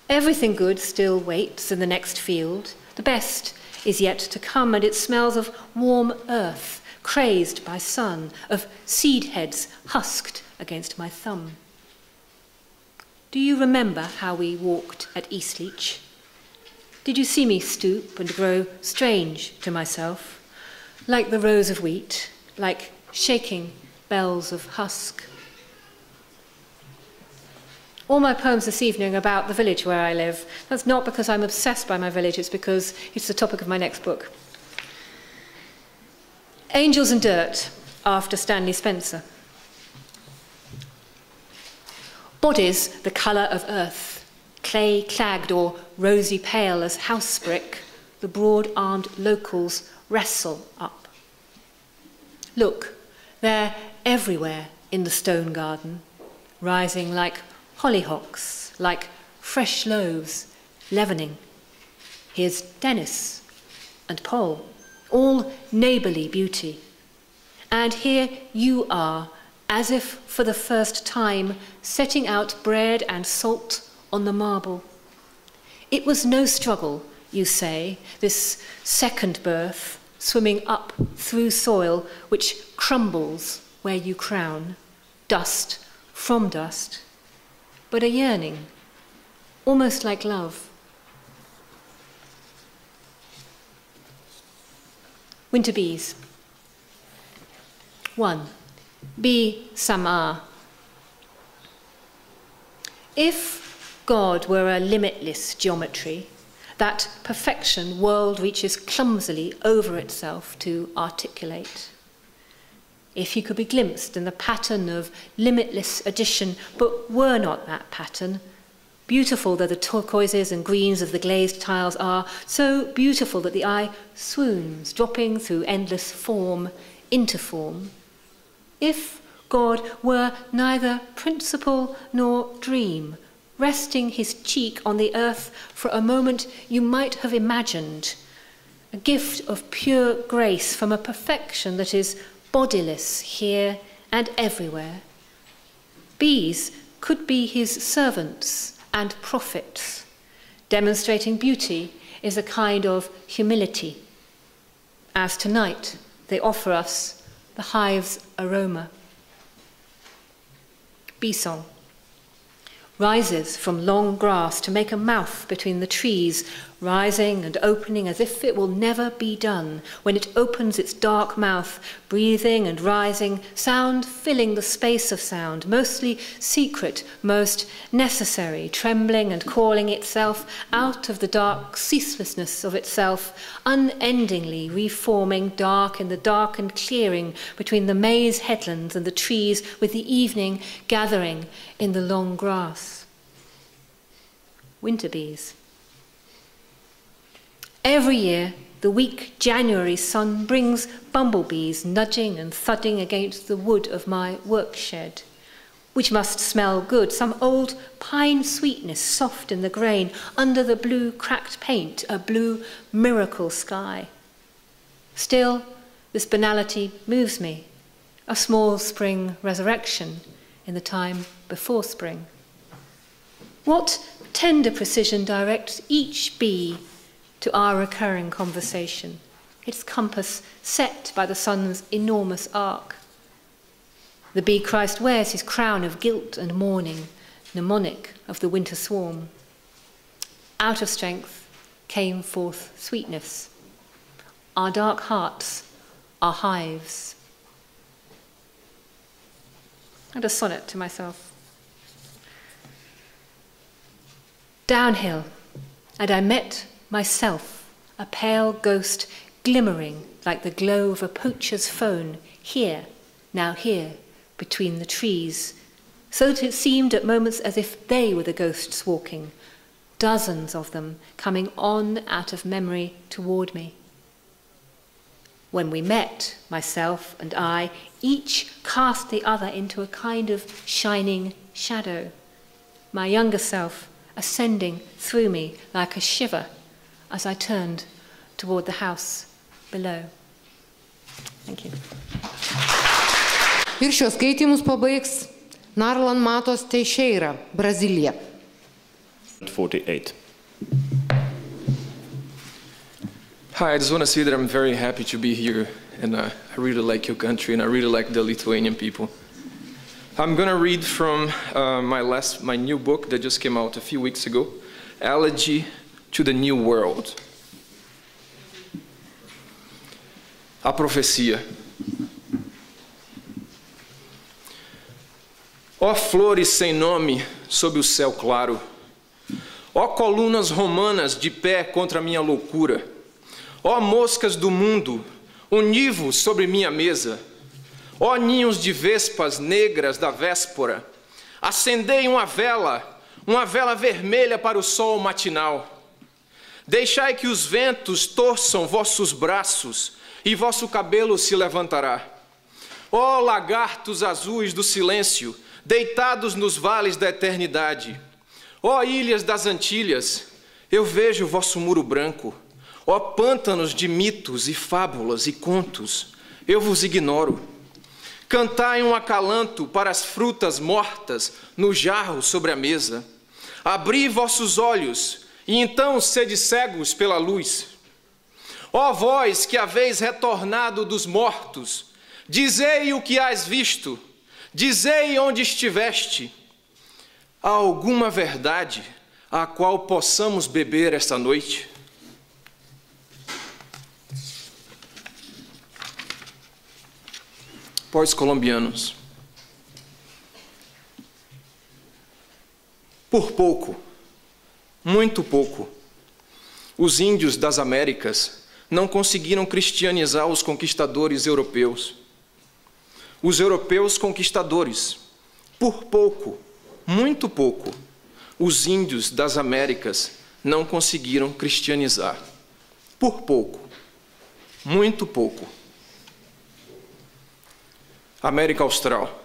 Everything good still waits in the next field. The best is yet to come, and it smells of warm earth, crazed by sun, of seed heads husked against my thumb. Do you remember how we walked at Eastleach? Did you see me stoop and grow strange to myself, like the rows of wheat, like shaking bells of husk? All my poems this evening are about the village where I live. That's not because I'm obsessed by my village, it's because it's the topic of my next book. Angels and Dirt, after Stanley Spencer. Bodies the colour of earth clay clagged or rosy pale as house brick, the broad armed locals wrestle up. Look, they're everywhere in the stone garden, rising like hollyhocks, like fresh loaves, leavening. Here's Dennis and Paul, all neighbourly beauty. And here you are, as if for the first time, setting out bread and salt on the marble. It was no struggle, you say, this second birth, swimming up through soil which crumbles where you crown, dust from dust, but a yearning, almost like love. Winter bees. One, bee samar. Ah. If God were a limitless geometry, that perfection world reaches clumsily over itself to articulate. If he could be glimpsed in the pattern of limitless addition, but were not that pattern, beautiful though the turquoises and greens of the glazed tiles are, so beautiful that the eye swoons, dropping through endless form into form. If God were neither principle nor dream, resting his cheek on the earth for a moment you might have imagined, a gift of pure grace from a perfection that is bodiless here and everywhere. Bees could be his servants and prophets. Demonstrating beauty is a kind of humility. As tonight, they offer us the hive's aroma. Bee song rises from long grass to make a mouth between the trees, rising and opening as if it will never be done. When it opens its dark mouth, breathing and rising, sound filling the space of sound, mostly secret, most necessary, trembling and calling itself out of the dark ceaselessness of itself, unendingly reforming dark in the darkened clearing between the maize headlands and the trees, with the evening gathering in the long grass. Winter bees. Every year, the weak January sun brings bumblebees nudging and thudding against the wood of my workshed, which must smell good, some old pine sweetness soft in the grain, under the blue cracked paint, a blue miracle sky. Still, this banality moves me, a small spring resurrection in the time before spring. What tender precision directs each bee to our recurring conversation, its compass set by the sun's enormous arc. The bee Christ wears his crown of guilt and mourning, mnemonic of the winter swarm. Out of strength came forth sweetness. Our dark hearts are hives. And a sonnet to myself. Downhill, and I met myself, a pale ghost glimmering like the glow of a poacher's phone, here, now here, between the trees, so that it seemed at moments as if they were the ghosts walking, dozens of them coming on out of memory toward me. When we met, myself and I, each cast the other into a kind of shining shadow. My younger self ascending through me like a shiver as I turned toward the house below. Thank you. Ir šios skaitimus pabaigs Narlan Matos Teixeira, Brazilija. 48. Hi, I just want to say that I'm very happy to be here, and uh, I really like your country, and I really like the Lithuanian people. I'm going to read from uh, my last, my new book that just came out a few weeks ago, Allergy to the New World. A profecia. Ó flores sem nome sob o céu claro, ó colunas romanas de pé contra minha loucura, ó moscas do mundo, univo sobre minha mesa, ó ninhos de vespas negras da véspora, acendei uma vela, uma vela vermelha para o sol matinal. Deixai que os ventos torçam vossos braços e vosso cabelo se levantará. Ó lagartos azuis do silêncio, deitados nos vales da eternidade. Ó ilhas das Antilhas, eu vejo vosso muro branco. Ó pântanos de mitos e fábulas e contos, eu vos ignoro. Cantai um acalanto para as frutas mortas no jarro sobre a mesa. Abri vossos olhos, e então sede cegos pela luz. Ó vós que haveis retornado dos mortos, dizei o que has visto Dizei onde estiveste. Há alguma verdade a qual possamos beber esta noite? Pós-colombianos. Por pouco, muito pouco, os índios das Américas não conseguiram cristianizar os conquistadores europeus os europeus conquistadores. Por pouco, muito pouco, os índios das Américas não conseguiram cristianizar. Por pouco, muito pouco. América Austral.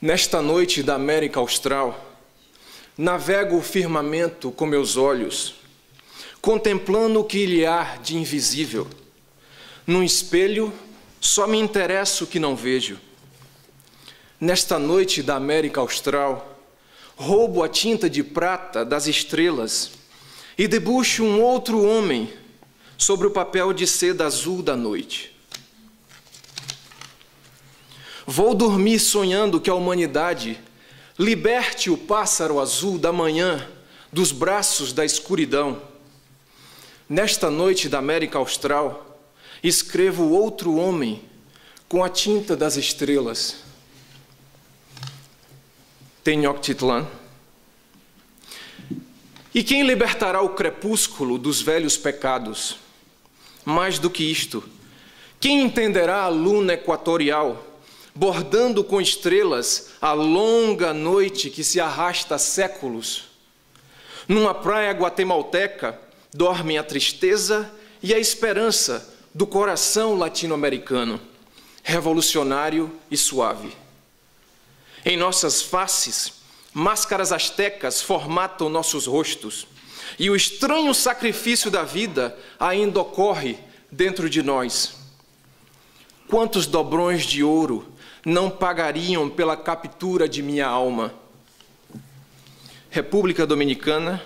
Nesta noite da América Austral, navego o firmamento com meus olhos, contemplando o que lhe há de invisível. Num espelho só me interessa o que não vejo. Nesta noite da América Austral, roubo a tinta de prata das estrelas e debuxo um outro homem sobre o papel de seda azul da noite. Vou dormir sonhando que a humanidade liberte o pássaro azul da manhã dos braços da escuridão. Nesta noite da América Austral, escrevo outro homem com a tinta das estrelas. Tenochtitlan. E quem libertará o crepúsculo dos velhos pecados? Mais do que isto, quem entenderá a luna equatorial, bordando com estrelas a longa noite que se arrasta há séculos? Numa praia guatemalteca dormem a tristeza e a esperança do coração latino-americano, revolucionário e suave. Em nossas faces, máscaras astecas formatam nossos rostos, e o estranho sacrifício da vida ainda ocorre dentro de nós. Quantos dobrões de ouro não pagariam pela captura de minha alma? República Dominicana,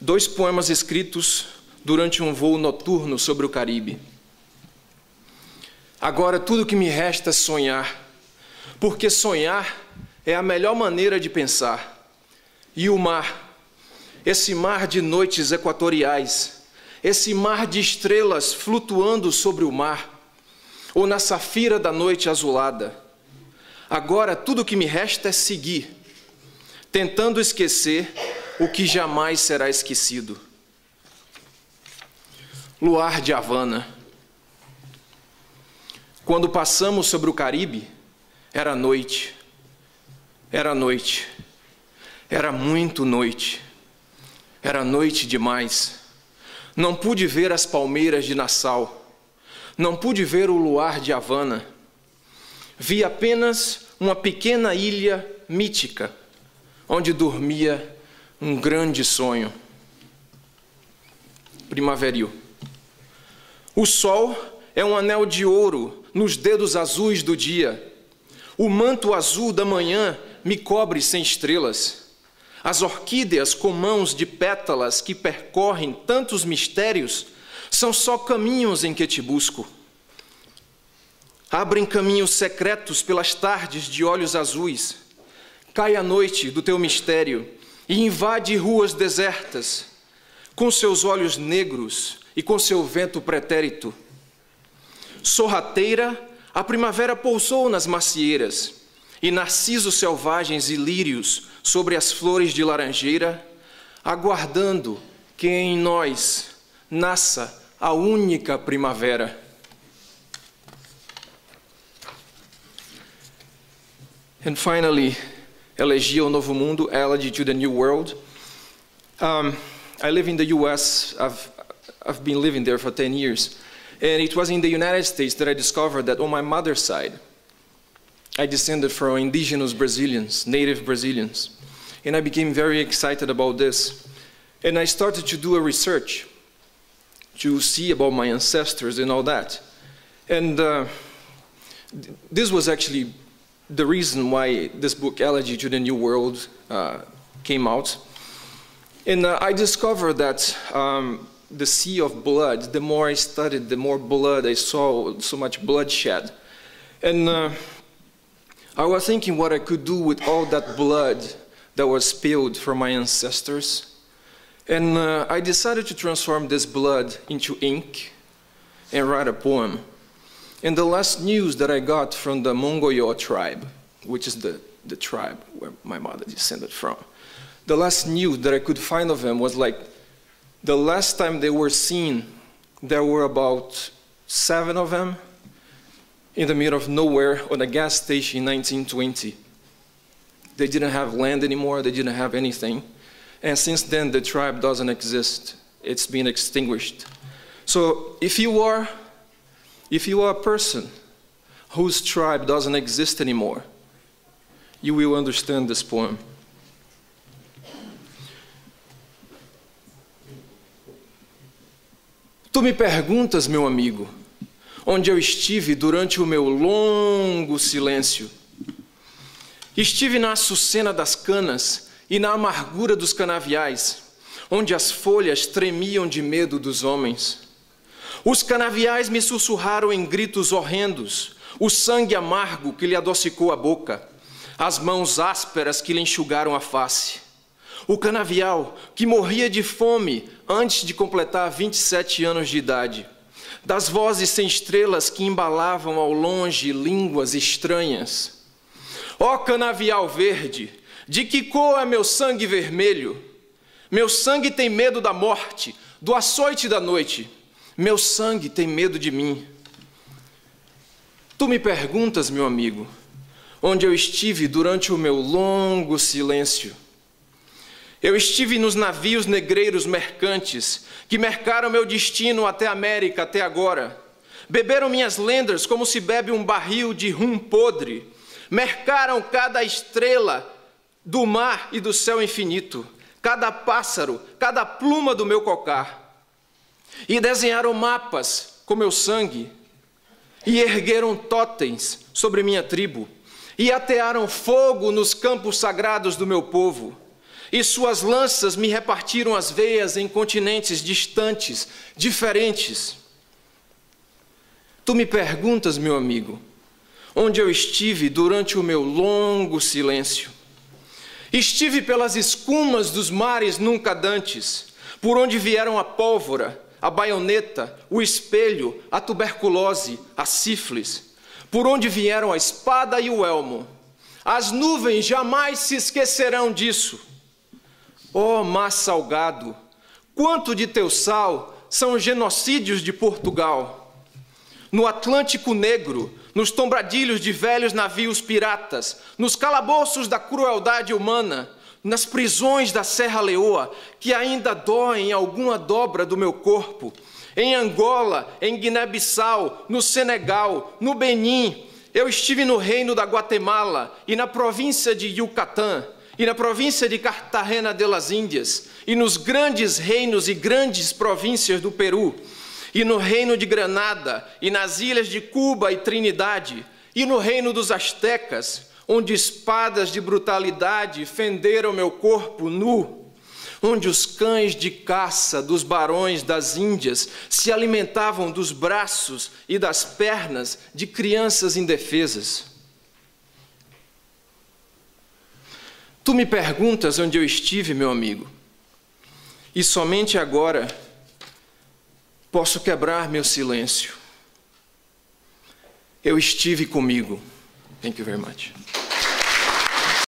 dois poemas escritos durante um voo noturno sobre o Caribe. Agora tudo que me resta é sonhar, porque sonhar é a melhor maneira de pensar. E o mar, esse mar de noites equatoriais, esse mar de estrelas flutuando sobre o mar, ou na safira da noite azulada. Agora tudo que me resta é seguir, tentando esquecer o que jamais será esquecido luar de Havana. Quando passamos sobre o Caribe, era noite. Era noite. Era muito noite. Era noite demais. Não pude ver as palmeiras de Nassau. Não pude ver o luar de Havana. Vi apenas uma pequena ilha mítica, onde dormia um grande sonho. Primaveril. O sol é um anel de ouro nos dedos azuis do dia. O manto azul da manhã me cobre sem estrelas. As orquídeas com mãos de pétalas que percorrem tantos mistérios são só caminhos em que te busco. Abrem caminhos secretos pelas tardes de olhos azuis. Cai a noite do teu mistério e invade ruas desertas, com seus olhos negros e com seu vento pretérito. Sorrateira, a primavera pousou nas macieiras, e narcisos selvagens e lírios sobre as flores de laranjeira, aguardando que em nós nasça a única primavera. And finally, Elegia ao Novo Mundo, Elegy to the New World. Um, I live in the US, I've, I've been living there for 10 years. And it was in the United States that I discovered that on my mother's side, I descended from indigenous Brazilians, native Brazilians. And I became very excited about this. And I started to do a research to see about my ancestors and all that. And uh, this was actually the reason why this book, Elegy to the New World, uh, came out. And uh, I discovered that um, the sea of blood, the more I studied, the more blood I saw, so much bloodshed. And uh, I was thinking what I could do with all that blood that was spilled from my ancestors. And uh, I decided to transform this blood into ink and write a poem. And the last news that I got from the Mongoyo tribe, which is the, the tribe where my mother descended from, the last news that I could find of them was like the last time they were seen, there were about seven of them in the middle of nowhere on a gas station in 1920. They didn't have land anymore, they didn't have anything. And since then, the tribe doesn't exist. It's been extinguished. So if you are, if you are a person whose tribe doesn't exist anymore, you will understand this poem. Tu me perguntas, meu amigo, onde eu estive durante o meu longo silêncio. Estive na açucena das canas e na amargura dos canaviais, onde as folhas tremiam de medo dos homens. Os canaviais me sussurraram em gritos horrendos, o sangue amargo que lhe adocicou a boca, as mãos ásperas que lhe enxugaram a face. O canavial que morria de fome antes de completar 27 anos de idade. Das vozes sem estrelas que embalavam ao longe línguas estranhas. Ó canavial verde, de que cor é meu sangue vermelho? Meu sangue tem medo da morte, do açoite da noite. Meu sangue tem medo de mim. Tu me perguntas, meu amigo, onde eu estive durante o meu longo silêncio. Eu estive nos navios negreiros mercantes que mercaram meu destino até América até agora. Beberam minhas lendas como se bebe um barril de rum podre. Mercaram cada estrela do mar e do céu infinito, cada pássaro, cada pluma do meu cocar. E desenharam mapas com meu sangue, e ergueram totens sobre minha tribo, e atearam fogo nos campos sagrados do meu povo e suas lanças me repartiram as veias em continentes distantes, diferentes. Tu me perguntas, meu amigo, onde eu estive durante o meu longo silêncio. Estive pelas escumas dos mares nunca dantes, por onde vieram a pólvora, a baioneta, o espelho, a tuberculose, a sífilis, por onde vieram a espada e o elmo. As nuvens jamais se esquecerão disso. Ó oh, mar salgado, quanto de teu sal são genocídios de Portugal. No Atlântico Negro, nos tombradilhos de velhos navios piratas, nos calabouços da crueldade humana, nas prisões da Serra Leoa, que ainda doem alguma dobra do meu corpo, em Angola, em Guiné-Bissau, no Senegal, no Benin. Eu estive no reino da Guatemala e na província de Yucatán e na província de Cartagena de las Índias e nos grandes reinos e grandes províncias do Peru e no reino de Granada e nas ilhas de Cuba e Trinidade e no reino dos astecas, onde espadas de brutalidade fenderam meu corpo nu onde os cães de caça dos barões das Índias se alimentavam dos braços e das pernas de crianças indefesas. Tu me perguntas onde eu estive, meu amigo, e somente agora posso quebrar meu silêncio. Eu estive comigo. Thank you very much.